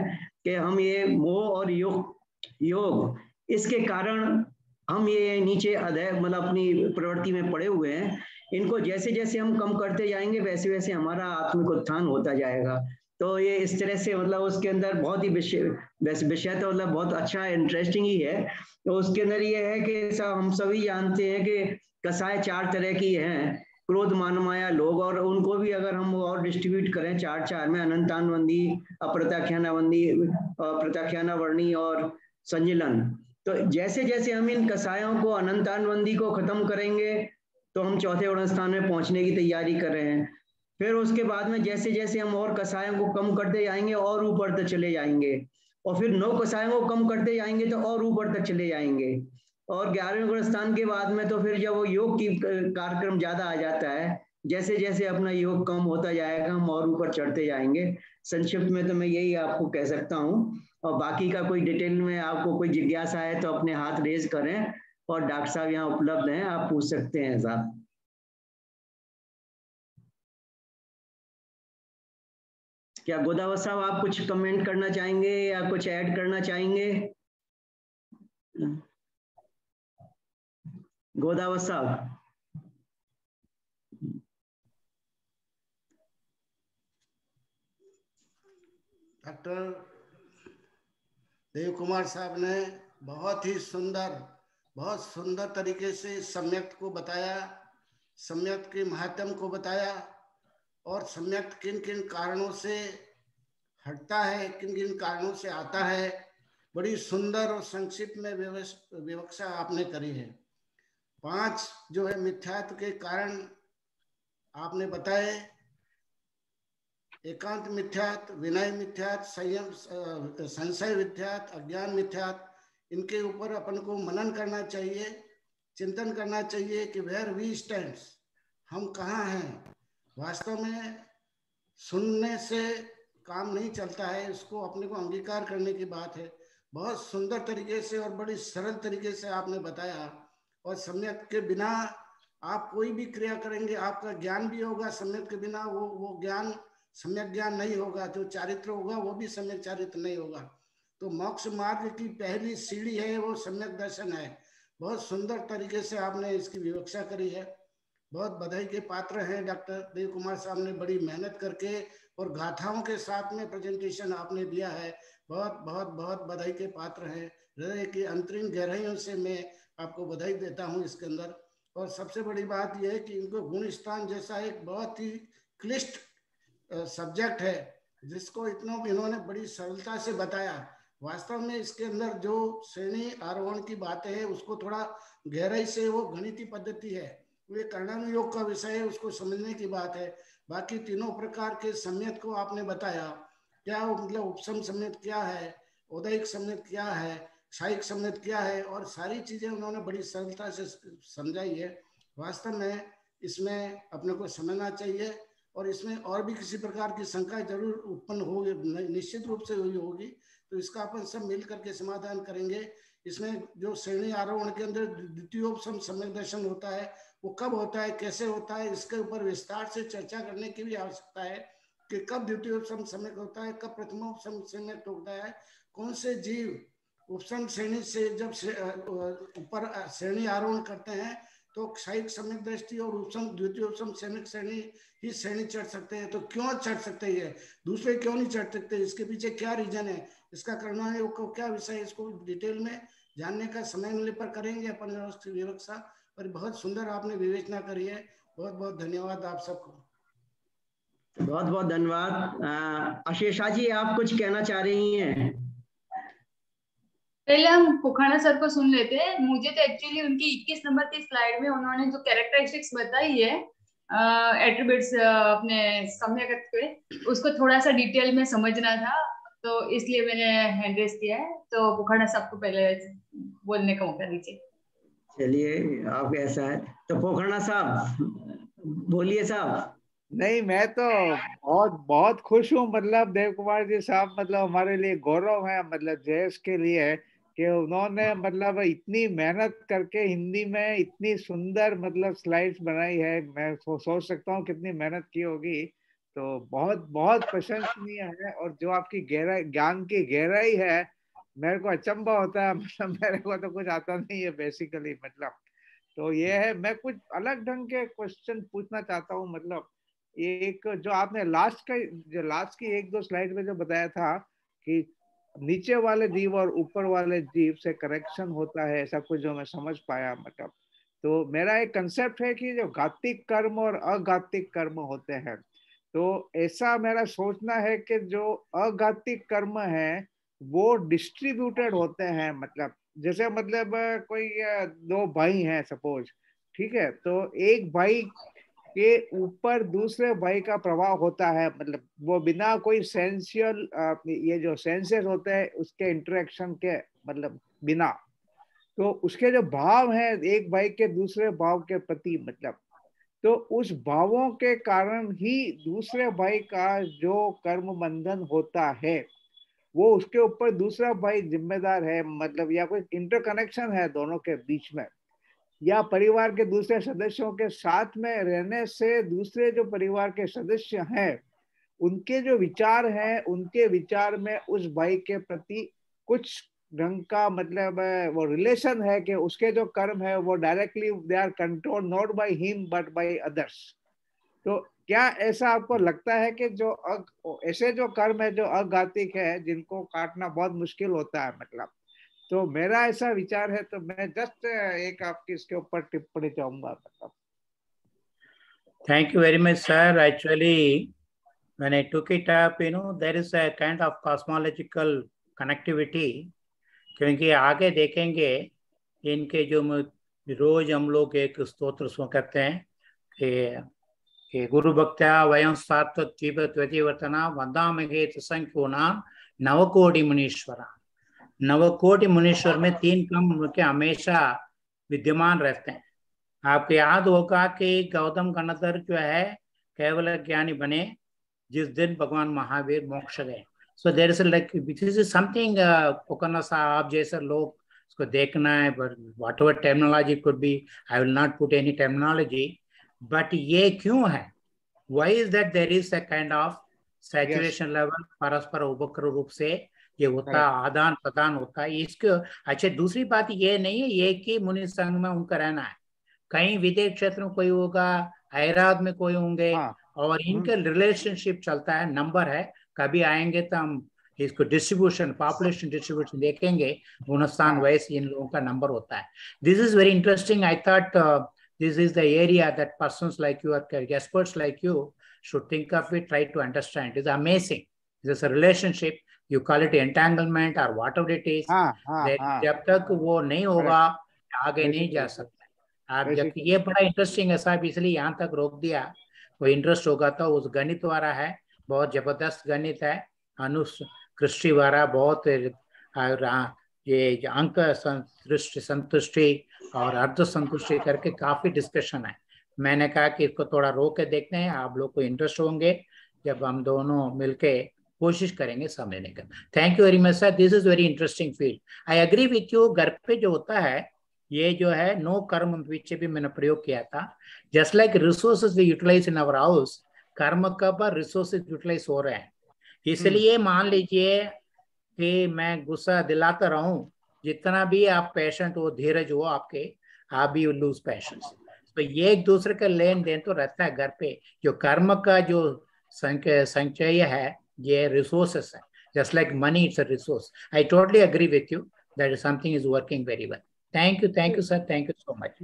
कि हम ये मोह और योग योग, इसके कारण हम ये नीचे अधय मतलब अपनी प्रवृत्ति में पड़े हुए हैं। इनको जैसे जैसे हम कम करते जाएँगे वैसे वैसे हमारा आत्मिक उत्थान होता जाएगा। तो ये इस तरह से मतलब उसके अंदर बहुत ही विषय विषय तो मतलब बहुत अच्छा इंटरेस्टिंग ही है। तो उसके अंदर ये है कि सब हम सभी जानते हैं कि कसाय चार तरह की हैं, क्रोध, मान, माया लोग और उनको भी अगर हम और डिस्ट्रीब्यूट करें चार चार में अनंतानवंदी अप्रत्याख्यानाबंदी प्रत्याख्यानावर्णी और संजलन। तो जैसे जैसे हम इन कसायों को अनंतानवंदी को खत्म करेंगे तो हम चौथे गुण स्थान में पहुँचने की तैयारी कर रहे हैं। फिर उसके बाद में जैसे जैसे हम और कसायों को कम करते जाएँगे, और ऊपर तक चले जाएँगे। और फिर नौ कसायों को कम करते जाएँगे तो और ऊपर तक चले जाएँगे। और ग्यारहवें गुण स्थान के बाद में तो फिर जब वो योग की, कार्यक्रम ज़्यादा आ जाता है, जैसे जैसे अपना योग कम होता जाएगा, हम और ऊपर चढ़ते जाएँगे। संक्षिप्त में तो मैं यही आपको कह सकता हूँ। और बाकी का कोई डिटेल में आपको कोई जिज्ञासा है तो अपने हाथ रेज करें, और डॉक्टर साहब यहाँ उपलब्ध हैं, आप पूछ सकते हैं साहब। क्या गोदावत साहब आप कुछ कमेंट करना चाहेंगे या कुछ ऐड करना चाहेंगे? गोदावत साहब। डॉक्टर देव कुमार साहब ने बहुत ही सुंदर, बहुत सुंदर तरीके से सम्यक को बताया, सम्यक के महात्म को बताया। और सम्यक किन किन कारणों से हटता है, किन किन कारणों से आता है, बड़ी सुंदर और संक्षिप्त में विवक्षा आपने करी है। पाँच जो है मिथ्यात्व के कारण आपने बताए। एकांत मिथ्यात विनय मिथ्यात संयम संशय मिथ्यात अज्ञान मिथ्यात इनके ऊपर अपन को मनन करना चाहिए, चिंतन करना चाहिए कि वेयर वी स्टैंड हम कहाँ हैं? वास्तव में सुनने से काम नहीं चलता है, इसको अपने को अंगीकार करने की बात है। बहुत सुंदर तरीके से और बड़ी सरल तरीके से आपने बताया और सम्यक के बिना आप कोई भी क्रिया करेंगे, आपका ज्ञान भी होगा, सम्यक के बिना वो वो ज्ञान, सम्यक ज्ञान नहीं होगा, जो चारित्र होगा वो भी सम्यक चारित्र नहीं होगा। तो मोक्ष मार्ग की पहली सीढ़ी है, वो सम्यक दर्शन है। बहुत सुंदर तरीके से आपने इसकी विवक्षा करी है। बहुत बधाई के पात्र हैं डॉक्टर देव कुमार साहब ने बड़ी मेहनत करके और गाथाओं के साथ में प्रेजेंटेशन आपने दिया है। बहुत बहुत बहुत बधाई के पात्र हैं। हृदय की अंतरिम गहराइयों से मैं आपको बधाई देता हूँ इसके अंदर। और सबसे बड़ी बात यह है कि इनको गुणस्थान जैसा एक बहुत ही क्लिष्ट सब्जेक्ट है, जिसको इतना इन्होंने बड़ी सरलता से बताया। वास्तव में इसके अंदर जो श्रेणी आरोहण की बातें है, उसको थोड़ा गहराई से वो गणितीय पद्धति है। वो कर्णानुयोग का विषय है उसको समझने की बात है। बाकी तीनों प्रकार के सम्यत को आपने बताया, क्या मतलब उपसम सम्यत क्या है, उदयिक सम्यत क्या है शाहिक सम्यत क्या है, और सारी चीज़ें उन्होंने बड़ी सरलता से समझाई है। वास्तव में इसमें अपने को समझना चाहिए, और इसमें और भी किसी प्रकार की शंका ज़रूर उत्पन्न होगी निश्चित रूप से हुई होगी। तो इसका अपन सब मिल करके समाधान करेंगे। इसमें जो श्रेणी आरोहण के अंदर द्वितीयोपम समय दर्शन होता है वो कब होता है, कैसे होता है, इसके ऊपर विस्तार से चर्चा करने की भी आवश्यकता है कि कब द्वितीयोपम समय होता है, कब प्रथमोपम समय होता है, कौन से जीव उपसम श्रेणी से जब ऊपर श्रेणी आरोहण करते हैं तो क्षयिक समय दृष्टि और उपसम, द्वितीय उपसम सैनिक श्रेणी ही श्रेणी चढ़ सकते हैं। तो क्यों चढ़ सकते हैं दूसरे क्यों नहीं चढ़ सकते? इसके पीछे क्या रीजन है? इसका है को क्या विषय है? इसको डिटेल में जानने का समय मिलने पर करेंगे अपन विवक्षा। पर बहुत सुंदर आपने विवेचना करी है। बहुत बहुत धन्यवाद आप सबको। बहुत बहुत धन्यवाद अशेषा जी आप कुछ कहना चाह रही हैं? पहले हम पुखाना सर को सुन लेते हैं। मुझे तो एक्चुअली उनकी 21 नंबर की स्लाइड में उन्होंने जो कैरेक्टरिस्टिक्स बताई है एट्रीब्यूट्स अपने सम्यक के उसको थोड़ा सा डिटेल में समझना था तो इसलिए मैंने हैंड रेस किया है। तो पुखाना साहब को पहले बोलने का मौका दीजिए। चलिए आप ऐसा है? तो पोखरना साहब बोलिए साहब। नहीं मैं तो बहुत बहुत खुश हूँ। मतलब देव कुमार जी साहब मतलब हमारे लिए गौरव है। मतलब जयस के लिए कि उन्होंने मतलब इतनी मेहनत करके हिंदी में इतनी सुंदर मतलब स्लाइड्स बनाई है। मैं सो, सोच सकता हूँ कितनी मेहनत की होगी। तो बहुत बहुत प्रशंसनीय है और जो आपकी गहराई ज्ञान की गहराई है मेरे को अचंबा होता है मतलब मेरे को तो कुछ आता नहीं है बेसिकली मतलब। तो ये है, मैं कुछ अलग ढंग के क्वेश्चन पूछना चाहता हूँ मतलब। एक जो आपने लास्ट का, जो लास्ट की एक दो स्लाइड में जो बताया था कि नीचे वाले जीव और ऊपर वाले जीव से करेक्शन होता है, ऐसा कुछ जो मैं समझ पाया मतलब। तो मेरा एक कंसेप्ट है कि जो घातिक कर्म और अघातिक कर्म होते हैं। तो ऐसा मेरा सोचना है कि जो अघातिक कर्म है वो डिस्ट्रीब्यूटेड होते हैं मतलब जैसे मतलब कोई दो भाई हैं सपोज़ ठीक है? तो एक भाई के ऊपर दूसरे भाई का प्रभाव होता है मतलब वो बिना कोई सेंसियल ये जो सेंसेस होते हैं, उसके इंटरेक्शन के मतलब बिना। तो उसके जो भाव है, एक भाई के दूसरे भाव के प्रति मतलब तो उस भावों के कारण ही दूसरे भाई का जो कर्म बंधन होता है वो उसके ऊपर दूसरा भाई जिम्मेदार है मतलब या कोई इंटरकनेक्शन है दोनों के बीच में, या परिवार के दूसरे सदस्यों के साथ में रहने से दूसरे जो परिवार के सदस्य हैं, उनके जो विचार हैं, उनके विचार में उस भाई के प्रति कुछ ढंग का मतलब वो रिलेशन है कि उसके जो कर्म है, वो directly they are control not by him but by others तो क्या ऐसा आपको लगता है कि जो अग, ऐसे जो कर्म है जो अघातिक है जिनको काटना बहुत मुश्किल होता है मतलब तो मेरा ऐसा विचार है तो मैं जस्ट एक आपकी इसके ऊपर टिप्पणी चाहूँगा मतलब Thank you very much, sir. Actually, when I took it up, you know, there is a kind of cosmological. क्योंकि आगे देखेंगे इनके जो रोज हम लोग एक स्तोत्र करते हैं कि कि गुरु भक्त्या, वयं सात्व त्विवर्तना वंदामहे संख्योना नवकोटि मुनीश्वरा नवकोटि मुनीश्वर में तीन कम के हमेशा विद्यमान रहते हैं। आपको याद होगा कि गौतम गणधर जो है, केवल ज्ञानी बने, जिस दिन भगवान महावीर मोक्ष गए। So there is like this is something कोकना साहब जैसे लोग, उसको देखना है but whatever technology could be I will not put any technology but ये क्यों है? Why is that there is a kind of saturation level परस्पर उपक्र रूप से ये होता है आदान प्रदान होता है इसके अच्छा दूसरी बात ये नहीं है ये कि मुनि संघ में उनका रहना है। कहीं विदेश क्षेत्र में कोई होगा हैरात में कोई होंगे हाँ, और इनके रिलेशनशिप चलता है नंबर है कभी आएँगे तो हम इसको डिस्ट्रीब्यूशन पॉपुलेशन डिस्ट्रीब्यूशन देखेंगे गुणस्थान वैस इन लोगों का नंबर होता है। This is very interesting I thought this is the area that persons like you or experts like you should think of it, try to understand. It's amazing. जैसे relationship you call it entanglement और whatever it is हाँ हाँ हाँ जब तक वो नहीं होगा आगे नहीं जा सकता आप जब ये बड़ा इंटरेस्टिंग है साहब इसलिए यहाँ तक रोक दिया कोई इंटरेस्ट होगा तो उस गणित वाला है बहुत ज़बरदस्त गणित है अनुकृष्टि वाला बहुत ये अंक संतुष्टि और अर्ध संतुष्टि करके काफ़ी डिस्कशन है। मैंने कहा कि इसको थोड़ा रोक के देखते हैं आप लोग को इंटरेस्ट होंगे जब हम दोनों मिलके कोशिश करेंगे समझने का thank you very much sir this is very interesting field I agree with you घर पे जो होता है ये जो है नो कर्म पीछे भी मैंने प्रयोग किया था। Just like resources we utilise in our house कर्म का पर रिसोर्सेज यूटिलाइज हो रहे हैं। इसलिए मान लीजिए कि मैं गुस्सा दिलाता रहूँ जितना भी आप पेशेंट हो, धीरज हो, आपके, आप भी लूज पेशेंस तो ये एक दूसरे का लेन देन तो रहता है घर पे। जो कर्म का जो संचय है, ये रिसोर्सेस है. Just like money it's a resource I totally agree with you that is something is working very well thank you thank you sir thank you so much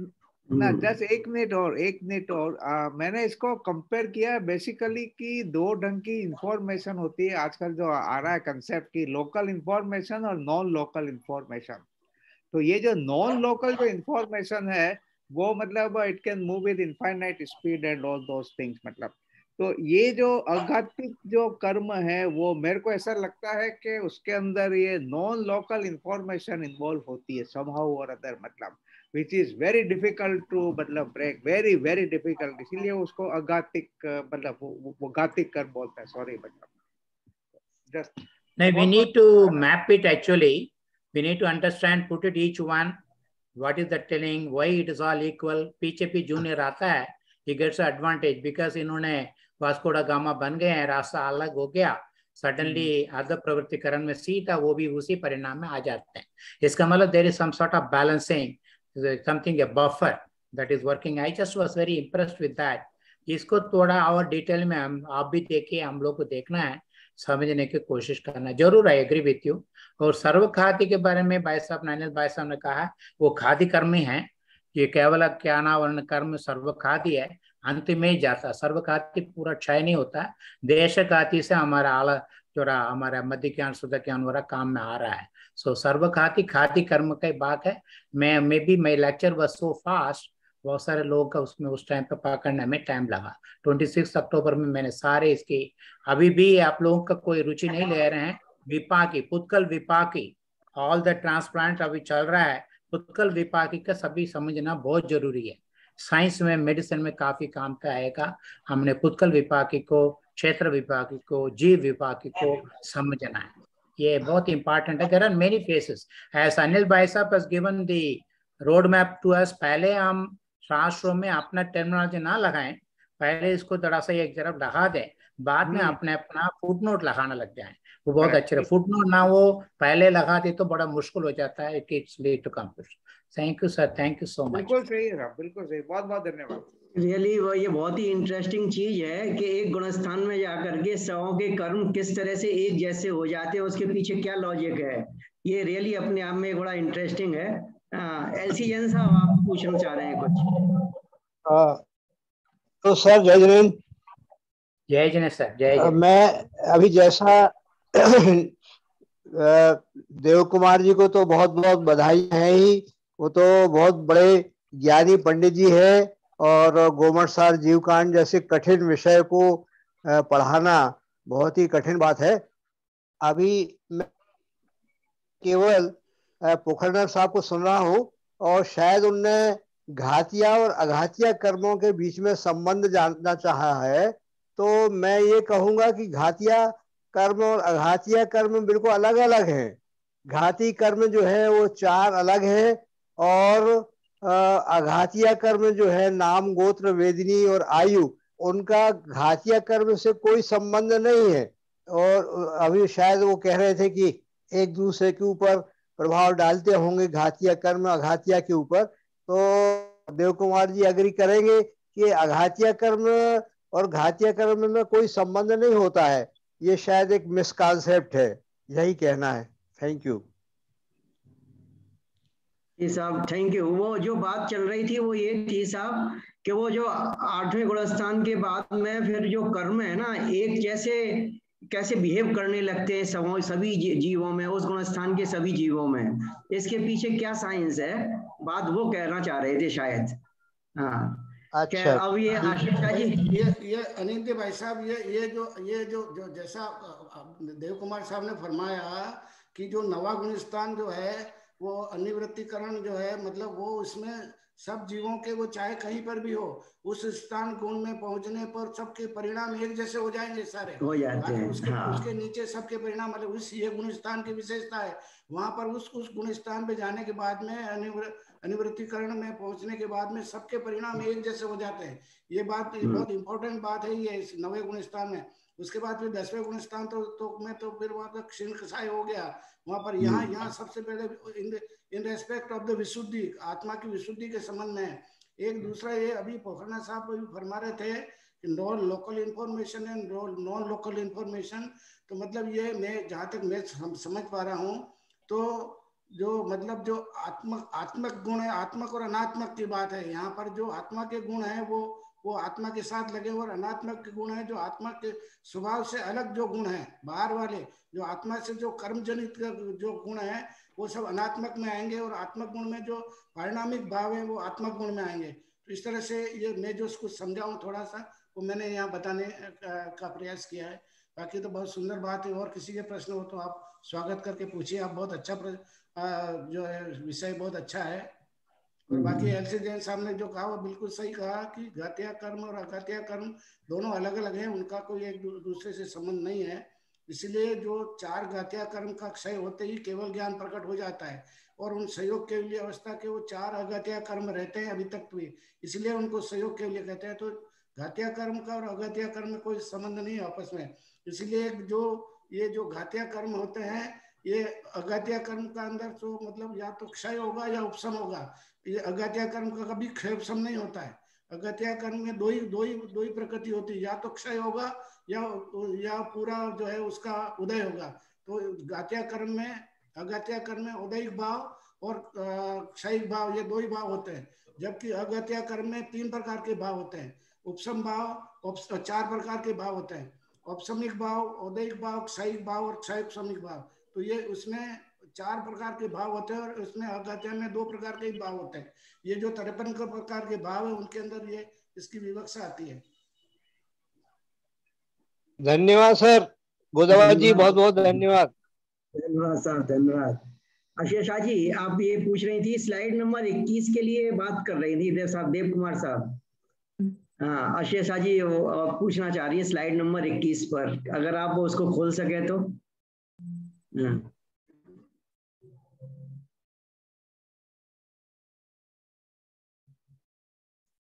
ना हम्म। जस्ट एक मिनट और एक minute और। आ, मैंने इसको compare किया basically कि दो ढंग की इंफॉर्मेशन होती है। आजकल जो आ रहा है कंसेप्ट की लोकल इंफॉर्मेशन और नॉन लोकल इंफॉर्मेशन तो ये जो नॉन लोकल जो इंफॉर्मेशन है वो मतलब it can move with infinite speed and all those things मतलब। तो ये जो अघातिक जो कर्म है वो मेरे को ऐसा लगता है कि उसके अंदर ये नॉन लोकल इंफॉर्मेशन इन्वॉल्व होती है समहाउ और अदर मतलब। Which is very difficult to मतलब ब्रेक वेरी वेरी डिफ़िकल्ट इसीलिए उसको अघातिक अ, मतलब वो, वो, वो घातिक कर बोलता है. सॉरी मतलब just we What need to map it actually. We need to understand, put it each one. What is the telling? Why it is all equal? पीछे भी जूनियर आता है. He gets an advantage because इन्होंने Vasco da Gama बन गए हैं रास्ता अलग हो गया. सडनली अर्ध प्रवृत्तिकरण में सीधा वो भी उसी परिणाम में आ जाते हैं. इसका मतलब there is some sort of balancing something a buffer that is working I just was very impressed with that इसको थोड़ा और डिटेल में हम, आप भी देखिए हम लोग को देखना है, समझने की कोशिश करना ज़रूर आई एग्री विथ यू और सर्व खादी के बारे में भाई साहब नानिल भाई साहब ने कहा, वो खादी कर्म ही ये केवल ज्ञानावरण कर्म सर्व खादी है। अंत में ही जाता सर्व खाती पूरा क्षय नहीं होता। देश खाती से हमारा आला, जो हमारा मध्य ज्ञान, शुद्ध ज्ञान वाला काम में आ रहा है। सो सर्व खाती खाती कर्म का बात है मैं maybe my lecture was so fast बहुत सारे लोगों का उसमें उस टाइम पे पकड़ने में टाइम लगा। 26 अक्टूबर में मैंने सारे इसकी, अभी भी आप लोगों का कोई रुचि नहीं ले रहे हैं, विपाकी, पुतकल विपाकी ऑल द ट्रांसप्लांट अभी चल रहा है, पुतकल विपाकी का सभी समझना बहुत ज़रूरी है। साइंस में मेडिसिन में काफ़ी काम का आएगा। हमने पुतकल विपाकी को, क्षेत्र विपाकी को, जीव विपाकी को समझना है। ये बहुत इंपॉर्टेंट है। There are many faces as Anil भाई साहब has given the road map to us पहले हम शास्त्रों में अपना टर्मिनोलॉजी ना लगाएँ पहले इसको थोड़ा सा एक तरफ़ लगा दें बाद में अपने अपना फुट नोट लगाना लग जाए। वो बहुत अच्छे रहे। फुट नोट ना वो पहले लगा दे तो बड़ा मुश्किल हो जाता है। It it's lead to confusion thank you sir thank you so much बिल्कुल सही है बिल्कुल सही। बहुत बहुत धन्यवाद। रियली वो ये बहुत ही इंटरेस्टिंग चीज़ है कि एक गुणस्थान में जाकर के सौ के कर्म किस तरह से एक जैसे हो जाते हैं उसके पीछे क्या लॉजिक है? ये रियली अपने आप में बड़ा इंटरेस्टिंग है। एलसी जैन साहब आप पूछना चाह रहे हैं कुछ? हाँ, तो सर जय जैन जय जन सर जय जय मैं अभी जैसा देव कुमार जी को तो बहुत बहुत बधाई है ही। वो तो बहुत बड़े ज्ञानी पंडित जी है। और गोमट सार जीवकांड जैसे कठिन विषय को पढ़ाना बहुत ही कठिन बात है। अभी मैं केवल पोखरनाथ साहब को सुन रहा हूँ और शायद उनने घातिया और अघातिया कर्मों के बीच में संबंध जानना चाहा है तो मैं ये कहूँगा कि घातिया कर्म और अघातिया कर्म बिल्कुल अलग अलग हैं। घाती कर्म जो है वो चार अलग है और अघातिया कर्म जो है, नाम, गोत्र, वेदनी और आयु, उनका घातिया कर्म से कोई संबंध नहीं है। और अभी शायद वो कह रहे थे कि एक दूसरे के ऊपर प्रभाव डालते होंगे घातिया कर्म अघातिया के ऊपर। तो देव कुमार जी अग्री करेंगे कि अघातिया कर्म और घातिया कर्म में कोई संबंध नहीं होता है। ये शायद एक मिसकॉन्सेप्ट है। यही कहना है। थैंक यू जी साहब थैंक यू वो जो बात चल रही थी वो ये थी साहब कि वो जो आठवें गुणस्थान के बाद में फिर जो कर्म है ना एक जैसे कैसे बिहेव करने लगते हैं सब सभी जीवों में उस गुणस्थान के सभी जीवों में। इसके पीछे क्या साइंस है? बात वो कहना चाह रहे थे शायद। हाँ। अच्छा। अब ये आशिका जी? ये ये अनिंद्य भाई साहब ये ये जो ये जो जो जैसा देव कुमार साहब ने फरमाया कि जो नवा गुणस्थान जो है वो अनिवृत्तिकरण जो है मतलब वो इसमें सब जीवों के वो चाहे कहीं पर भी हो उस स्थान गुण में पहुँचने पर सबके परिणाम एक जैसे हो जाएँगे सारे हो जाते हैं उसके हाँ। उसके नीचे सबके परिणाम मतलब उस ये गुण स्थान की विशेषता है वहाँ पर उस उस गुण स्थान पे जाने के बाद में अनिवृ अनिवृत्तिकरण में पहुँचने के बाद में सबके परिणाम एक जैसे हो जाते हैं ये बात हम्म। बहुत इंपॉर्टेंट बात है ये इस नवे गुण स्थान में उसके बाद फिर दसवें गुण स्थान तो, तो में तो फिर वहाँ पर क्षीण कसाय हो गया। वहाँ पर यहाँ हम्म। यहाँ सबसे पहले in in respect of the विशुद्धि आत्मा की विशुद्धि के संबंध में। एक दूसरा ये अभी पोखरना साहब फरमा रहे थे non local information and non local information तो मतलब ये मैं जहाँ तक मैं समझ पा रहा हूँ तो जो मतलब जो आत्मक आत्मक गुण है आत्मक और अनात्मक की बात है यहाँ पर जो आत्मा के गुण है वो वो आत्मा के साथ लगे और अनात्मक के गुण है, जो आत्मा के स्वभाव से अलग जो गुण है, बाहर वाले, जो आत्मा से जो कर्म जनित जो गुण है, वो सब अनात्मक में आएँगे और आत्मक गुण में जो परिणामिक भाव है, वो आत्मक गुण में आएँगे। तो इस तरह से ये मैं जो उसको समझाऊं थोड़ा सा वो मैंने यहाँ बताने का प्रयास किया है। बाकी तो बहुत सुंदर बात है, और किसी के प्रश्न हो तो आप स्वागत करके पूछिए। आप बहुत अच्छा जो है, विषय बहुत अच्छा है। और बाकी एलसी जैन साहब ने जो कहा वो बिल्कुल सही कहा कि घातिया कर्म और अघातिया कर्म दोनों अलग अलग हैं उनका कोई एक दूसरे से संबंध नहीं है। इसलिए जो चार घातिया कर्म का क्षय होते ही केवल ज्ञान प्रकट हो जाता है और उन सहयोग के लिए अवस्था के वो चार अगत्या कर्म रहते हैं अभी तक भी। इसलिए उनको सहयोग के लिए कहते हैं। तो घातिया कर्म का और अगत्या कर्म में कोई संबंध नहीं है आपस में। इसलिए जो ये जो घातिया कर्म होते हैं ये अगत्या कर्म का अंदर तो मतलब या तो क्षय होगा या उपशम होगा। ये अगत्या कर्म का कभी क्षय उपशम नहीं होता है। अगत्या कर्म में दो ही दो ही दो ही प्रकृति होती है। या तो क्षय होगा, या या पूरा जो है उसका उदय होगा। तो गात्या कर्म में, अगत्या कर्म में उदयिक भाव और क्षयिक भाव, ये दो ही भाव होते हैं। जबकि अगत्या कर्म में तीन प्रकार के भाव होते हैं। उपसम भाव चार प्रकार के भाव होते हैं। औपसमिक भाव औदयिक भाव, क्षयिक भाव और क्षय उपसमिक भाव। तो ये उसमें चार प्रकार के भाव होते हैं और उसमें अगत्या में दो प्रकार के भाव होते हैं। ये जो तिरपन प्रकार के भाव है उनके अंदर ये इसकी विवक्षा आती है। धन्यवाद सर। गोदाबाद जी बहुत बहुत धन्यवाद। धन्यवाद सर धन्यवाद। अशेषा जी आप ये पूछ रही थी स्लाइड नंबर 21 के लिए बात कर रही थी देव साहब देव कुमार साहब। हाँ अशेषा जी पूछना चाह रही है स्लाइड नंबर 21 पर। अगर आप उसको खोल सके तो। हाँ।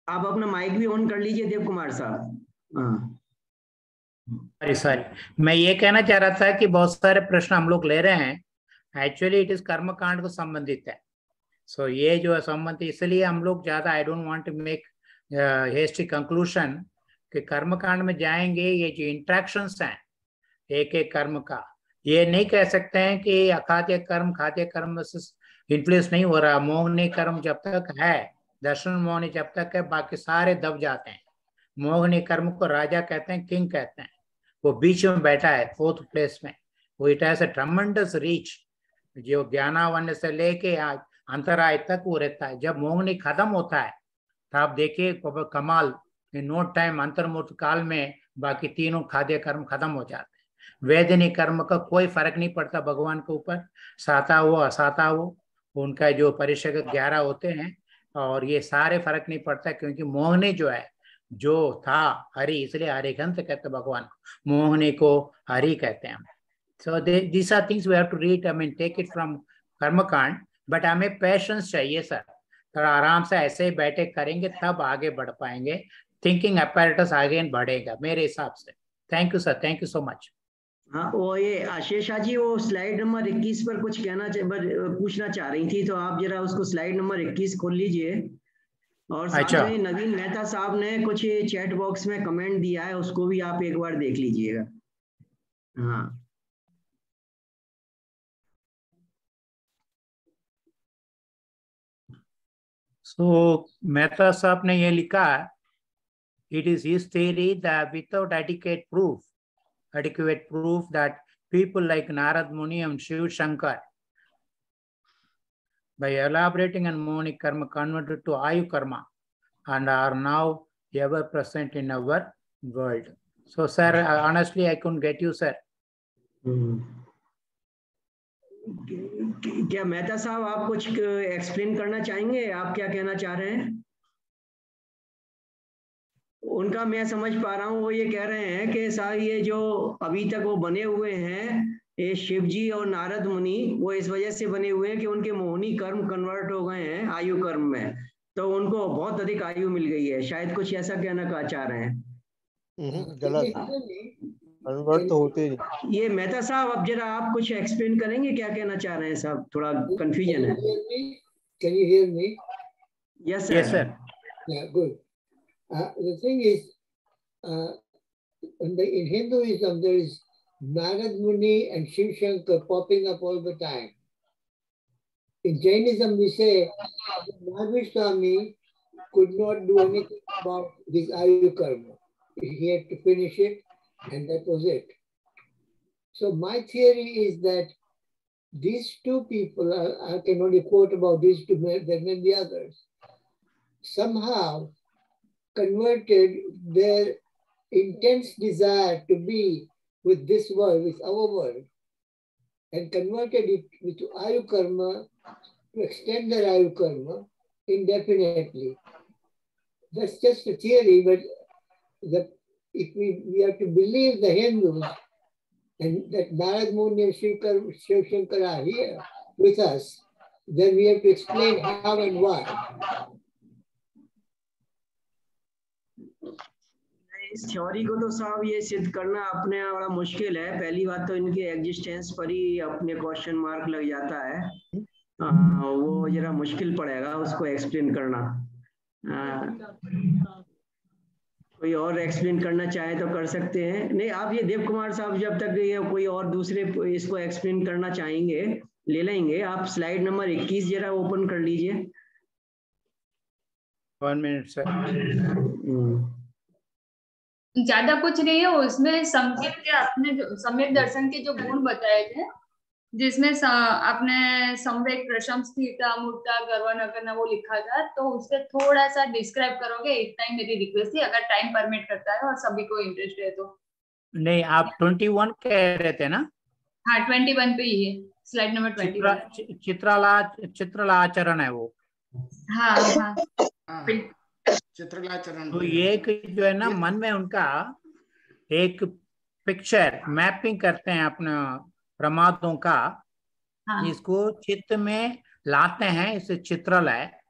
आप अपना माइक भी ऑन कर लीजिए देव कुमार साहब। हाँ। सॉरी सॉरी मैं ये कहना चाह रहा था कि बहुत सारे प्रश्न हम लोग ले रहे हैं। एक्चुअली इट इज़ कर्म कांड को संबंधित है। सो so, ये जो संबंधित इसलिए हम लोग ज़्यादा I don't want to make hasty conclusion कि कर्म कांड में जाएँगे ये जो इंट्रैक्शन हैं एक एक कर्म का ये नहीं कह सकते हैं कि अखाद्य कर्म खाद्य कर्म से इन्फ्लुएंस नहीं हो रहा। मोहनी कर्म जब तक है दर्शन मोहनी जब तक है, बाकी सारे दब जाते हैं। मोहनी कर्म को राजा कहते हैं, किंग कहते हैं। वो बीच में बैठा है फोर्थ प्लेस में। वो इट हैज़ ट्रमेंडस रीच जो ज्ञानावन्य से लेके आज अंतराय तक वो रहता है। जब मोहनी खत्म होता है तो आप देखिए कमाल नो टाइम अंतर्मूर्त काल में बाकी तीनों खाद्य कर्म खत्म हो जाते हैं। वेदनी कर्म का कोई फ़र्क नहीं पड़ता भगवान के ऊपर। साता हो असाता हो उनका जो परिषद ग्यारह होते हैं और ये सारे फ़र्क नहीं पड़ता क्योंकि मोहनी जो है, जो था हरि, इसलिए हरिघंत कहते भगवान को। मोहनी को हरि कहते हैं so this are things we have to read I mean take it from कर्मकांड बट हमें पैशंस चाहिए सर थोड़ा आराम से ऐसे ही बैठे करेंगे, तब आगे बढ़ पाएँगे। थिंकिंग अपैरेटस आगे बढ़ेगा, मेरे हिसाब से। Thank you sir thank you so much हाँ वो ये आशीषा जी वो स्लाइड नंबर 21 पर कुछ कहना पूछना चाह रही थी तो आप जरा उसको स्लाइड नंबर 21 खोल लीजिए। और साथ अच्छा। में नवीन मेहता साहब ने कुछ चैट बॉक्स में कमेंट दिया है उसको भी आप एक बार देख लीजिएगा। हाँ। सो मेहता साहब ने ये लिखा it is his theory that without adequate proof adequate proof that people like Narad Muni and Shiv Shankar, by elaborating and Monic karma converted to Ayu karma and are now ever present in our world. So, sir, honestly, I couldn't get you, sir. Hmm. क्या मेहता साहब आप कुछ explain करना चाहेंगे आप क्या कहना चाह रहे हैं उनका मैं समझ पा रहा हूँ वो ये कह रहे हैं कि साहब ये जो अभी तक वो बने हुए हैं ये शिव जी और नारद मुनि वो इस वजह से बने हुए हैं कि उनके मोहनी कर्म कन्वर्ट हो गए हैं आयु कर्म में। तो उनको बहुत अधिक आयु मिल गई है। शायद कुछ ऐसा कहना का चाह रहे हैं। हम्म, गलत। कन्वर्ट तो होते ही नहीं। ये मेहता साहब अब जरा आप कुछ एक्सप्लेन करेंगे? क्या कहना चाह रहे हैं साहब थोड़ा कंफ्यूजन है। Can you hear me? Yes Yes, sir. Yeah, good. Uh, the thing is, uh, in, the, in Hinduism, there is Narad Muni and Shiv Shankar popping up all the time. In Jainism, we say Mahavir could not do anything about his Ayu Karma. He had to finish it, and that was it. So my theory is that these two people, I, I can only quote about these two, there are many others, somehow converted their intense desire to be with this world, with our world, and converted it into Ayu Karma to extend their Ayu Karma indefinitely. That's just a theory, but the, if we, we have to believe the Hindus and that Narad Muni and Shiv are here with us, then we have to explain how and why. इस theory को तो साहब ये सिद्ध करना अपने आप बड़ा मुश्किल है। पहली बात तो इनके एग्जिस्टेंस पर ही अपने क्वेश्चन मार्क लग जाता है। आ, वो जरा मुश्किल पड़ेगा उसको एक्सप्लेन करना। आ, कोई और एक्सप्लेन करना चाहे तो कर सकते हैं। नहीं आप ये देव कुमार साहब जब तक ये कोई और दूसरे इसको एक्सप्लेन करना चाहेंगे ले लेंगे। आप स्लाइड नंबर 21 जरा ओपन कर लीजिए। One minute, sir. ज़्यादा कुछ नहीं है उसमें संकेत के अपने जो सम्यक दर्शन के जो गुण बताए थे जिसमें स- अपने संवेक प्रशम स्थिरता मूर्ता गर्व न करना वो लिखा था तो उससे थोड़ा सा डिस्क्राइब करोगे इतना ही मेरी रिक्वेस्ट थी अगर टाइम परमिट करता है और सभी को इंटरेस्ट है तो। नहीं आप 21 कह रहे थे ना? हाँ ट्वेंटी वन पे ही है स्लाइड नंबर ट्वेंटी वन चित्राला चित्रला आचरण है वो। हाँ। हाँ। हाँ, बिल्कुल। तो एक जो है ना मन में उनका एक पिक्चर मैपिंग करते हैं अपने प्रमादों का हाँ इसको चित्त में लाते हैं इसे चित्रल है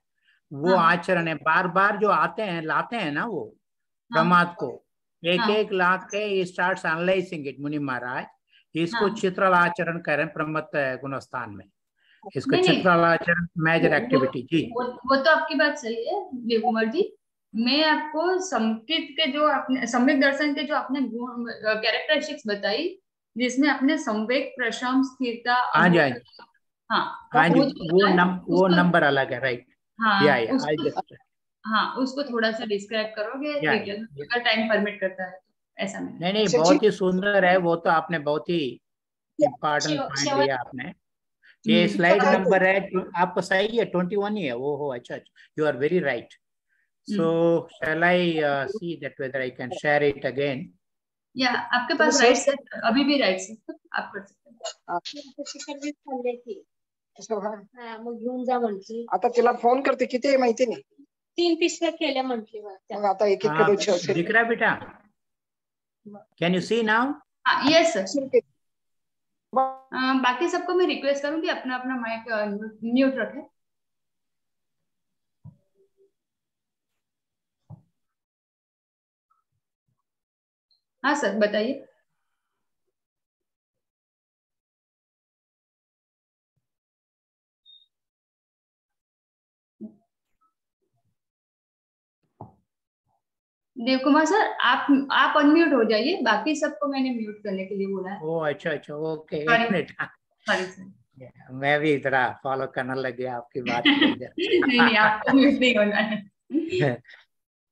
वो हाँ। आचरण है बार बार जो आते हैं लाते हैं ना वो प्रमाद को एक हाँ। एक ला के स्टार्ट एनालाइजिंग इट मुनि महाराज इसको हाँ। चित्रल आचरण करें प्रमत गुणस्थान में इसको नहीं, नहीं। चित्रल आचरण मेजर एक्टिविटी जी। वो वो तो आपकी बात सही है देव कुमार जी। मैं आपको संकेत के जो अपने सम्यक दर्शन के जो आपने कैरेक्टरिस्टिक्स बताई जिसमें अपने संवेक प्रशम स्थिरता हाँ जी हाँ जी। हाँ तो हाँ जी वो नम वो नंबर अलग है राइट हाँ या या उसको हाँ उसको थोड़ा सा डिस्क्राइब करोगे या अगर टाइम परमिट करता है तो ऐसा नहीं नहीं बहुत ही सुंदर है वो तो आपने बहुत ही इम्पोर्टेंट पॉइंट दिया आपने। ये हम्म, स्लाइड तो- नंबर है आपको सही है ट्वेंटी वन ही है वो हो अच्छा you are very right so shall I see that whether I can share it again या आपके पास तो राइट सर- अभी भी राइट है आप कर सकते हैं। ती हा. हा, मग घेऊन जा म्हटली आता तिला फ़ोन करते किती आहे माहिती नाही? तीन पिशव्या केल्या म्हटली मग आता एक एक हाँ, बेटा? कैन यू सी नाउ हाँ यस सर बाकी सबको मैं रिक्वेस्ट करूँगी अपना अपना माइक म्यूट रखें। हाँ सर बताइए। देव कुमार सर आप आप अनम्यूट हो जाइए। बाकी सबको मैंने म्यूट करने के लिए बोला है। ओ अच्छा अच्छा ओके एक मिनट मैं भी इतना फॉलो करने लग गया आपकी बात नहीं नहीं आपको म्यूट नहीं होना है।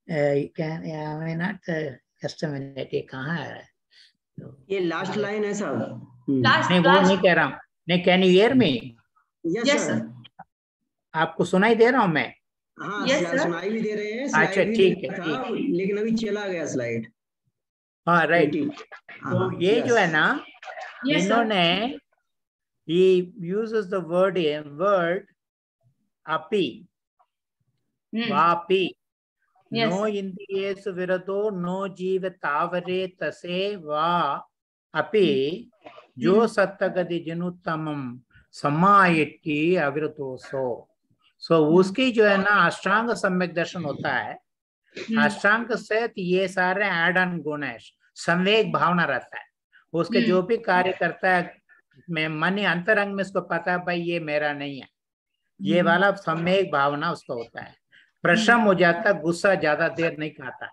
Uh, uh, ये कहाँ है? ये लास्ट लाइन है साहब लास्ट नहीं वो नहीं कह रहा हूँ। नहीं can you hear me yes sir आपको सुनाई दे रहा हूँ मैं? हाँ Yes, सुनाई भी दे रहे हैं अच्छा, ठीक है, ठीक लेकिन अभी चला गया स्लाइड हाँ राइट हाँ, तो ये जो है ना इन्होंने he uses the word word api Hmm. vapi Yes. no indriyesu virado no जीव तावरे तसे वा अपि। जो Hmm. सत्तगति जनुत्तमम समायति अविरतोसो सो उसकी जो है ना अष्टांग सम्यक दर्शन होता है। Hmm. अष्टांग से ये सारे एड ऑन गुण है। संवेग भावना रहता है। उसके हम्म। जो भी कार्य करता है मैं मन अंतरंग में उसको पता है भाई ये मेरा नहीं है। ये। वाला संवेग भावना उसको होता है। प्रशम हो जाता गुस्सा ज़्यादा देर नहीं खाता।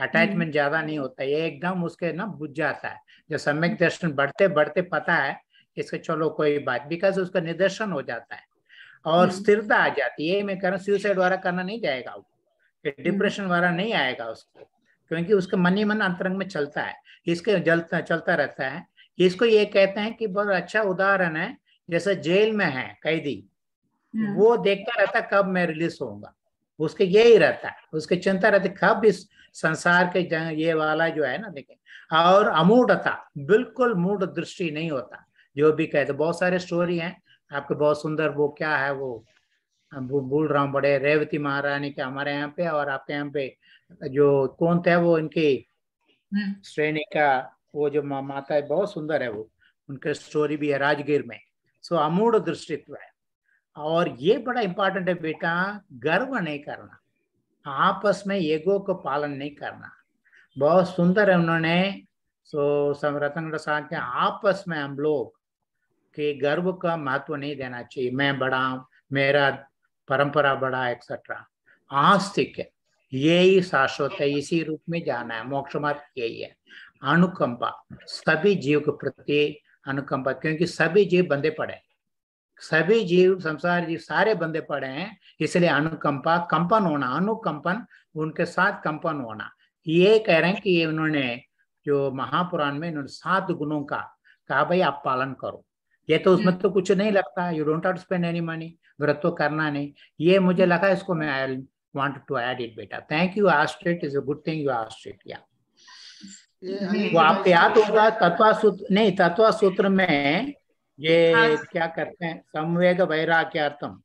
अटैचमेंट ज़्यादा नहीं होता ये एकदम उसके ना बुझ जाता है। जो सम्यक दर्शन बढ़ते बढ़ते पता है इसके चलो कोई बात बिकॉज़ उसका निदर्शन हो जाता है। और हम्म। स्थिरता आ जाती है। मैं कह रहा हूँ सुसाइड वाला करना नहीं जाएगा डिप्रेशन वाला नहीं आएगा उसको क्योंकि उसका मन ही मन अंतरंग में चलता है। इसके जलता चलता रहता है। इसको ये कहते हैं कि बहुत अच्छा उदाहरण है जैसे जेल में है कैदी Hmm. वो देखता रहता कब मैं रिलीज़ होऊँगा। उसके यही रहता है। उसके चिंता रहती कब इस संसार के ये वाला जो है ना देखें। और अमूढ़ता बिल्कुल मूढ़ दृष्टि नहीं होता। जो भी कहते बहुत सारे स्टोरी हैं। आपके बहुत सुंदर वो क्या है वो भूल रहा हूँ बड़े रेवती महारानी के हमारे यहाँ पे और आपके यहाँ पे जो कौन थे वो इनकी Hmm. श्रेणी का वो जो मा- माता है बहुत सुंदर है वो। उनके स्टोरी भी है राजगीर में। सो अमूढ़ दृष्टित्व है। और ये बड़ा इंपॉर्टेंट है बेटा गर्व नहीं करना। आपस में ईगो को पालन नहीं करना। बहुत सुंदर है उन्होंने। सो रतन साहब के आपस में हम लोग के गर्व का महत्व नहीं देना चाहिए। मैं बड़ा मेरा परंपरा बड़ा एक्सेट्रा आस्तिक है, यही शाश्वत है, इसी रूप में जाना है। मोक्ष मार्ग यही है। अनुकंपा, सभी जीव के प्रति अनुकंपा, क्योंकि सभी जीव बंदे पड़े सभी जीव, संसार जीव सारे बंदे पड़े हैं, इसलिए अनुकंपा, कंपन होना, अनुकंपन, उनके साथ कंपन होना। ये कह रहे हैं कि ये उन्होंने जो महापुराण में इन्होंने सात गुणों का कहा, भाई आप पालन करो। ये तो उसमें तो कुछ नहीं लगता you don't have to spend any money व्रत तो करना नहीं। ये मुझे लगा इसको मैं I want to add it बेटा। Thank you asked it is a good thing you asked it yeah hmm. वो आपको भाई याद होगा तत्वा सूत्र नहीं तत्वा सूत्र में ये हाँ। क्या करते हैं संवेग वैराग्यार्थम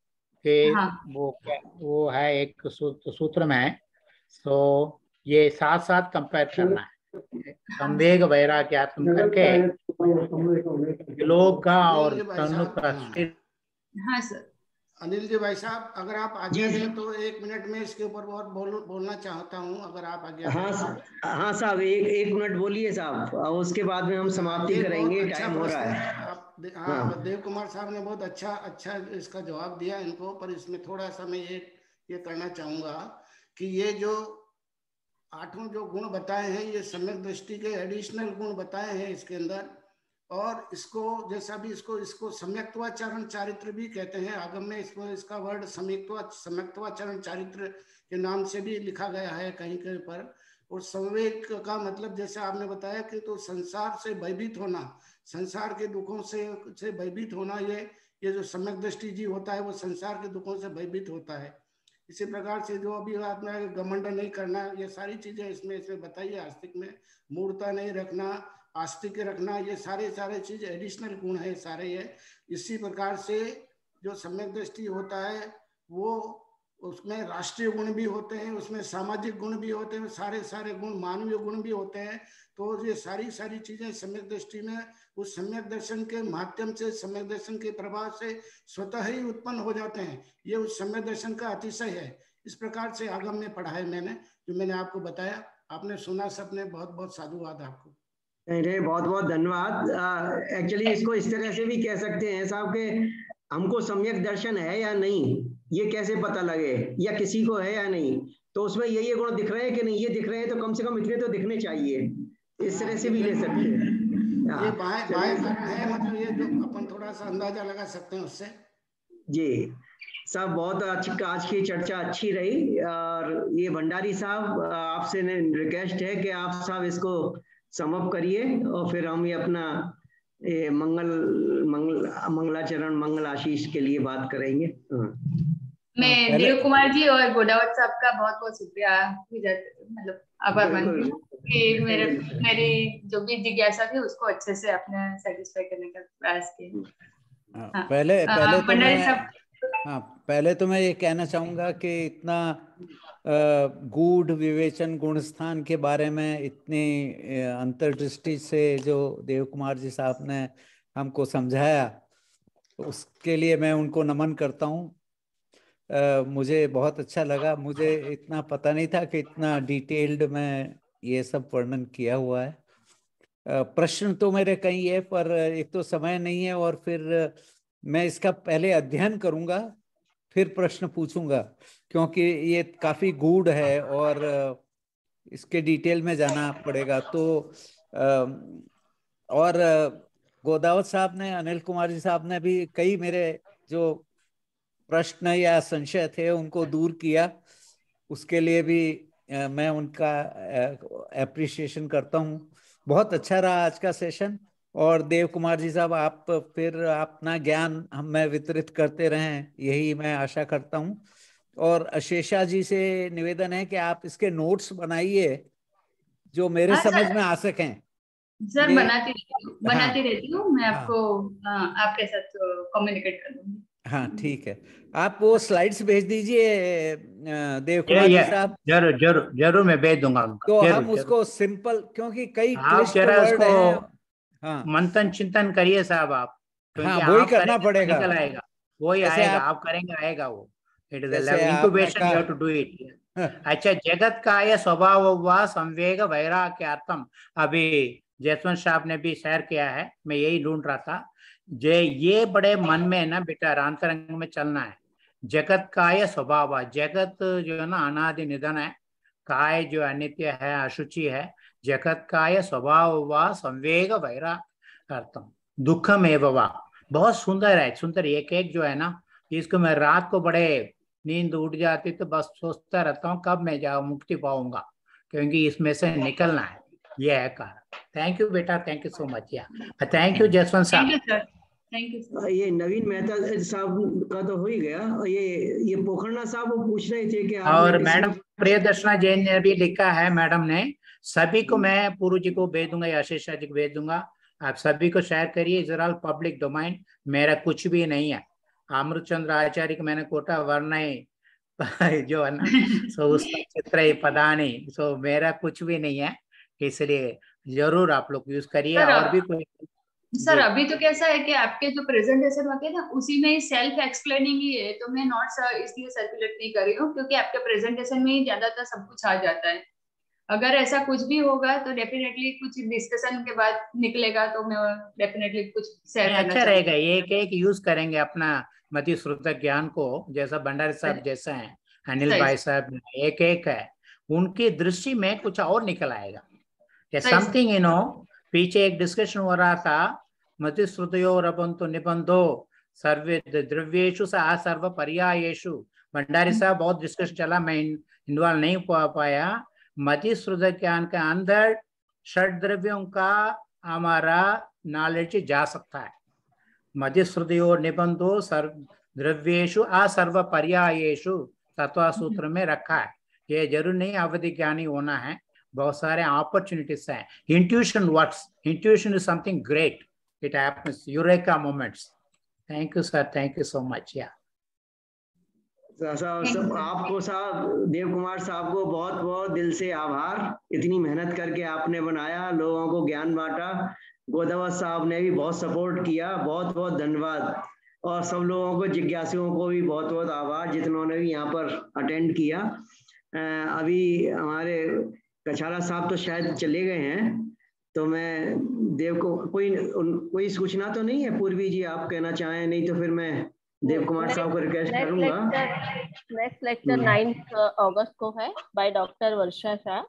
के हाँ। वो वो है एक सूत्र सूत्र में है। तो ये साथ साथ कंपेयर करना है। संवेग वैराग्यार्थम करके लोग का और तनु का हाँ। हाँ सर अनिल जी भाई साहब अगर आप आज्ञा। दें तो एक मिनट में इसके ऊपर और बोल, बोलना चाहता हूँ अगर आप आज्ञा हाँ तो। हाँ साहब एक एक मिनट बोलिए साहब और उसके बाद में हम समाप्ति करेंगे अच्छा टाइम हो रहा है आप दे- हाँ हाँ। देव कुमार साहब ने बहुत अच्छा अच्छा इसका जवाब दिया इनको पर इसमें थोड़ा सा मैं ये ये करना चाहूँगा कि ये जो आठों जो गुण बताए हैं, ये सम्यक दृष्टि के एडिशनल गुण बताए हैं इसके अंदर। और इसको, जैसा भी इसको इसको सम्यक्त्वाचरण चारित्र भी कहते हैं। आगम में इसको, इसका वर्ड सम्यक्त्वा, सम्यक्त्वाचरण चारित्र के नाम से भी लिखा गया है कहीं कहीं पर। और संवेग का मतलब जैसे आपने बताया कि तो संसार से भयभीत होना, संसार के दुखों से से भयभीत होना, ये ये जो सम्यक दृष्टि जी होता है, वो संसार के दुखों से भयभीत होता है। इसी प्रकार से जो अभी आपने घमंड नहीं करना, ये सारी चीज़ें इसमें इसमें बताइए, आस्तिक में मूर्ता नहीं रखना, आस्तिक रखना, ये सारे सारे चीज़ एडिशनल गुण है, सारे ये। इसी प्रकार से जो सम्यक दृष्टि होता है, वो उसमें राष्ट्रीय गुण भी होते हैं, उसमें सामाजिक गुण भी होते हैं, सारे सारे गुण, मानवीय गुण भी होते हैं। तो ये सारी सारी चीज़ें सम्यक दृष्टि में उस सम्यक दर्शन के माध्यम से, सम्यक दर्शन के प्रभाव से स्वतः ही उत्पन्न हो जाते हैं। ये उस सम्यक दर्शन का अतिशय है। इस प्रकार से आगम में पढ़ा है मैंने, जो मैंने आपको बताया। आपने सुना सबने बहुत बहुत साधुवाद आपको। अरे बहुत बहुत धन्यवाद। एक्चुअली इसको इस तरह से भी कह सकते हैं साहब के हमको सम्यक दर्शन है या नहीं? ये कैसे पता लगे? या किसी को है या नहीं? तो उसमें ये ये गुण दिख रहे हैं कि नहीं? ये दिख रहे हैं तो कम से कम इतने तो दिखने चाहिए। इस तरह से भी ले सकते हैं। हाँ, ये बाएँ बाएँ कर्ण है मतलब ये जो अपन थोड़ा सा अंदाज़ा लगा सकते हैं उससे। जी। साहब बहुत अच्छी आज की चर्चा अच्छी रही। और ये भंडारी साहब आपसे रिक्वेस्ट है कि आप साहब इसको समाप्त करिए और फिर हम ये अपना ये मंगल मंगल मंगलाचरण मंगल आशीष के लिए बात करेंगे। हाँ। मैं पहले- देव कुमार जी और गोडावत साहब का बहुत बहुत शुक्रिया। मतलब आभार मानती हूँ कि मेरे मेरी जो भी जिज्ञासा थी उसको अच्छे से आपने सेटिस्फाई करने का प्रयास किया। हाँ, हाँ, पहले आ, पहले तो मैं हाँ पहले तो मैं ये कहना चाहूँगा कि इतना गूढ़ विवेचन गुण स्थान के बारे में इतनी अंतर्दृष्टि से जो देव कुमार जी साहब ने हमको समझाया उसके लिए मैं उनको नमन करता हूँ। मुझे बहुत अच्छा लगा। मुझे इतना पता नहीं था कि इतना डिटेल्ड में ये सब वर्णन किया हुआ है। प्रश्न तो मेरे कई है, पर एक तो समय नहीं है और फिर मैं इसका पहले अध्ययन करूँगा, फिर प्रश्न पूछूँगा, क्योंकि ये काफ़ी गूढ़ है और इसके डिटेल में जाना पड़ेगा। तो और गोदावत साहब ने, अनिल कुमार जी साहब ने भी कई मेरे जो प्रश्न या संशय थे उनको दूर किया। उसके लिए भी मैं उनका अप्रिशिएशन करता हूँ। बहुत अच्छा रहा आज का सेशन और देव कुमार जी साहब आप फिर अपना ज्ञान हम वितरित करते रहें यही मैं आशा करता हूँ। और अशेषा जी से निवेदन है कि आप इसके नोट्स बनाइए जो मेरे हाँ, समझ में आ सकें। सर बनाती रहती हूँ बनाती हाँ। रहती हूँ। मैं हाँ। आपको आपके साथ कम्युनिकेट कर दूँगी। हाँ ठीक है। आप वो स्लाइड्स भेज दीजिए देव कुमार जी साहब। ज़रूर ज़रूर ज़रूर मैं भेज दूँगा तो ज़रूर, हम ज़रूर। उसको सिंपल क्योंकि कई जरा वर्ड हैं उसको हाँ। मंथन चिंतन करिए साहब आप हाँ, वही आप करना तो पड़ेगा। निकल आएगा। वही आएगा आप- आप करेंगे आएगा वो। It is incubation you have to do it अच्छा जगत काय स्वभाव व संवेग वैराग्यार्थम अभी जयसवंत साहब ने भी शेयर किया है मैं यही ढूंढ रहा था। जे ये बड़े मन में ना बेटा अंतरंग में चलना है। जगत काय स्वभाव जगत जो है ना अनादि निधन है। काय जो अनित्य है अशुचि है। जगत काय स्वभाव व संवेग वैराग्यार्थम। दुखम एवं वा। बहुत सुंदर है सुंदर। एक एक जो है ना इसको मैं रात को बड़े नींद उठ जाती तो बस सोचता रहता हूँ कब मैं जाऊँ मुक्ति पाऊँगा। क्योंकि इसमें से निकलना है। यह है कारण। थैंक यू बेटा thank you so much yeah. Thank you Jaswant साहब। थैंक यू ये नवीन मेहता साहब का तो हो ही गया। और ये ये पोखरना साहब वो पूछ रहे थे कि और मैडम प्रियदर्शना जैन ने भी लिखा है मैडम ने। सभी को मैं पूर्व जी को भेज दूँगा या आशीष जी को भेज दूँगा आप सभी को शेयर करिए इज़ ऑल पब्लिक डोमाइन मेरा कुछ भी नहीं है। अमृत चंद्र आचार्य को मैंने कोटा वर्ण जो है ना सो उसका चित्र ही पदानी सो मेरा कुछ भी नहीं है इसलिए ज़रूर आप लोग यूज़ करिए। और भी कोई सर अभी तो कैसा है कि आपके जो प्रेजेंटेशन होते हैं ना उसी में ही सेल्फ एक्सप्लेनिंग ही है तो मैं नोट्स इसलिए सर्कुलेट नहीं कर रही हूँ क्योंकि आपके प्रेजेंटेशन में ही ज़्यादातर सब कुछ आ जाता है। अगर ऐसा कुछ भी होगा तो डेफिनेटली कुछ डिस्कशन के बाद निकलेगा तो मैं डेफिनेटली कुछ शेयर अच्छा। रहेगा एक एक यूज़ करेंगे अपना मति श्रुत ज्ञान को जैसा भंडारी साहब जैसा है अनिल भाई साहब एक एक है उनकी दृष्टि में कुछ और निकल आएगा। समथिंग यू नो पीछे एक डिस्कशन हो रहा था मति निबंधो सर्वे द्रव्येशु सा सर्व पर्यायेशु भंडारी साहब, बहुत डिस्कशन चला। मैं इन्वॉल्व नहीं पा पाया। मति श्रुत ज्ञान के अंदर षड द्रव्यों का हमारा नॉलेज जा सकता है। मध्यश्रुतियो निबंधो, सर्व द्रव्येशु असर्व पर्यायेशु तत्व सूत्र में रखा है। ये ज़रूर नहीं, अवधि ज्ञानी होना है। बहुत सारे अपॉर्चुनिटीज़ हैं। Intuition works intuition is something great it happens eureka moments thank you sir thank you so much yeah सब सब आपको साहब देव कुमार साहब को बहुत बहुत दिल से आभार। इतनी मेहनत करके आपने बनाया लोगों को ज्ञान बांटा। गोदावत साहब ने भी बहुत सपोर्ट किया। बहुत बहुत धन्यवाद। और सब लोगों को जिज्ञासुओं को भी बहुत बहुत आभार जितनों ने भी यहाँ पर अटेंड किया। अभी हमारे कछारा साहब तो शायद चले गए हैं। तो मैं देव को कोई उन, कोई सूचना तो नहीं है पूर्वी जी आप कहना चाहें नहीं तो फिर मैं देव कुमार साहब को रिक्वेस्ट करूँगा। Next lecture hmm. Ninth August को है बाय डॉक्टर वर्षा शाह।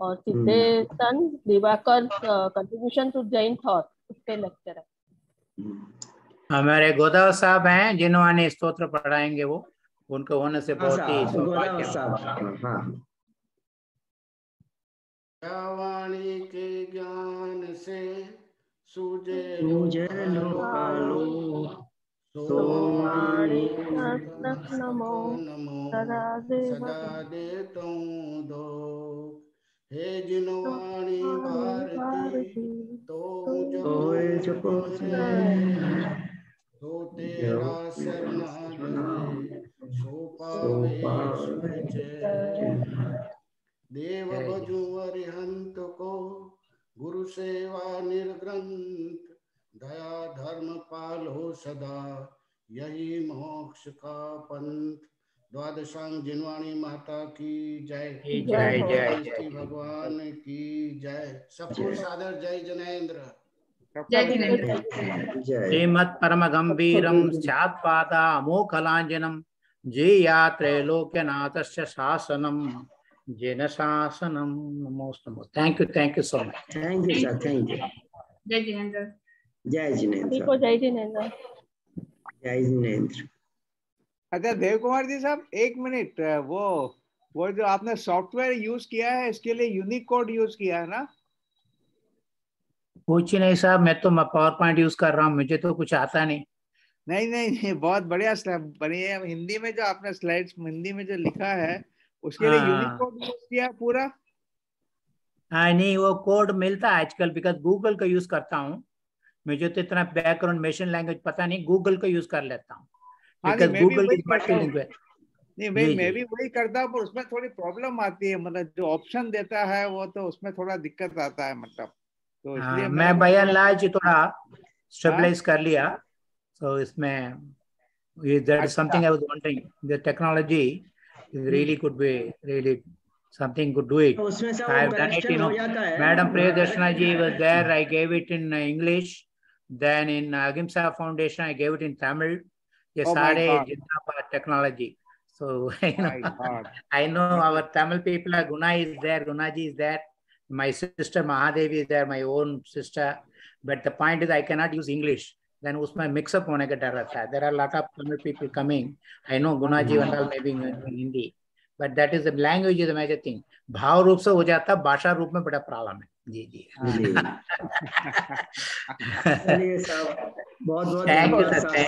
और Siddhasena Divakara contribution to Jain thought उस पे लेक्चर है। हमारे गोदावत साहब हैं जिन्होंने स्तोत्र पढ़ाएँगे वो उनको होने से हाँ बहुत ही सौभाग्य साहब। हाँ। वाणी के ज्ञान से सूझे मुझे लोकालो सोवाणी नमो। नमो। सदा देव सदा दे तू दो। हे जिनवाणी भारती तो जपो तो तेरा शरणागति सो पावे सुख। देव भजु अरिहंत को गुरु सेवा निर्ग्रंथ दया धर्म पालो सदा यही मोक्ष का पंथ। द्वादशांग जिनवाणी माता की जय। जय जय भगवान की जय। सबको सादर। जय जनेन्द्र। जय श्रीमत् परम गंभीरम स्यात्पादा अमोघलांजनम जेया त्रैलोक्यनाथस्य शासनम। जेन शासनम नमोस्त नमो। Thank you thank you so much thank you sir thank you जय जिनेन्द्र। जय जिनेन्द्र। ठीक जय जिनेन्द्र। जय जिनेन्द्र। अच्छा देव कुमार जी साहब एक मिनट वो वो जो आपने सॉफ्टवेयर यूज़ किया है इसके लिए यूनिक कोड यूज़ किया है ना? कुछ नहीं साहब मैं तो पावर पॉइंट यूज़ कर रहा हूँ मुझे तो कुछ आता नहीं। नहीं नहीं नहीं बहुत बढ़िया है। हिंदी में जो आपने स्लाइड्स हिंदी में जो लिखा है उसके लिए हाँ। यूनिक कोड यूज़ किया पूरा? हाँ नहीं वो कोड मिलता है आजकल बिकॉज़ गूगल का यूज़ करता हूँ। मुझे तो इतना बैकग्राउंड मशीन लैंग्वेज पता नहीं गूगल का यूज़ कर लेता हूँ। हाँ मैं गूगल हूँ। लैंग्वेज नहीं मैं मैं भी वही करता हूँ पर उसमें थोड़ी प्रॉब्लम आती है। मतलब जो ऑप्शन देता है वो तो उसमें थोड़ा दिक्कत आता है मतलब। तो इसलिए हाँ, मैं बाय एंड सोचा- थोड़ा स्टेबलाइज कर लिया। सो इसमें something I was wanting the technology is really good way, really something good it. I have done it, you know. Madam Priyadarshana ji was there. I gave it in uh, English. Then in uh, Agimsa Foundation, I gave it in Tamil. Yes, oh technology. So you know, I know our Tamil people are Guna is there, Gunaji is there. My sister Mahadevi is there, my own sister. But the point is, I cannot use English. Then उसमें mix up होने का डर रहता है. There are a lot of Tamil people coming. I know Gunaji and all maybe in Hindi. But that is the language is a major thing. भाव रूप से हो जाता है, भाषा रूप में बड़ा प्रॉब्लम है. जी जी. जी बहुत बहुत Thank you, धन्यवाद sir. साहब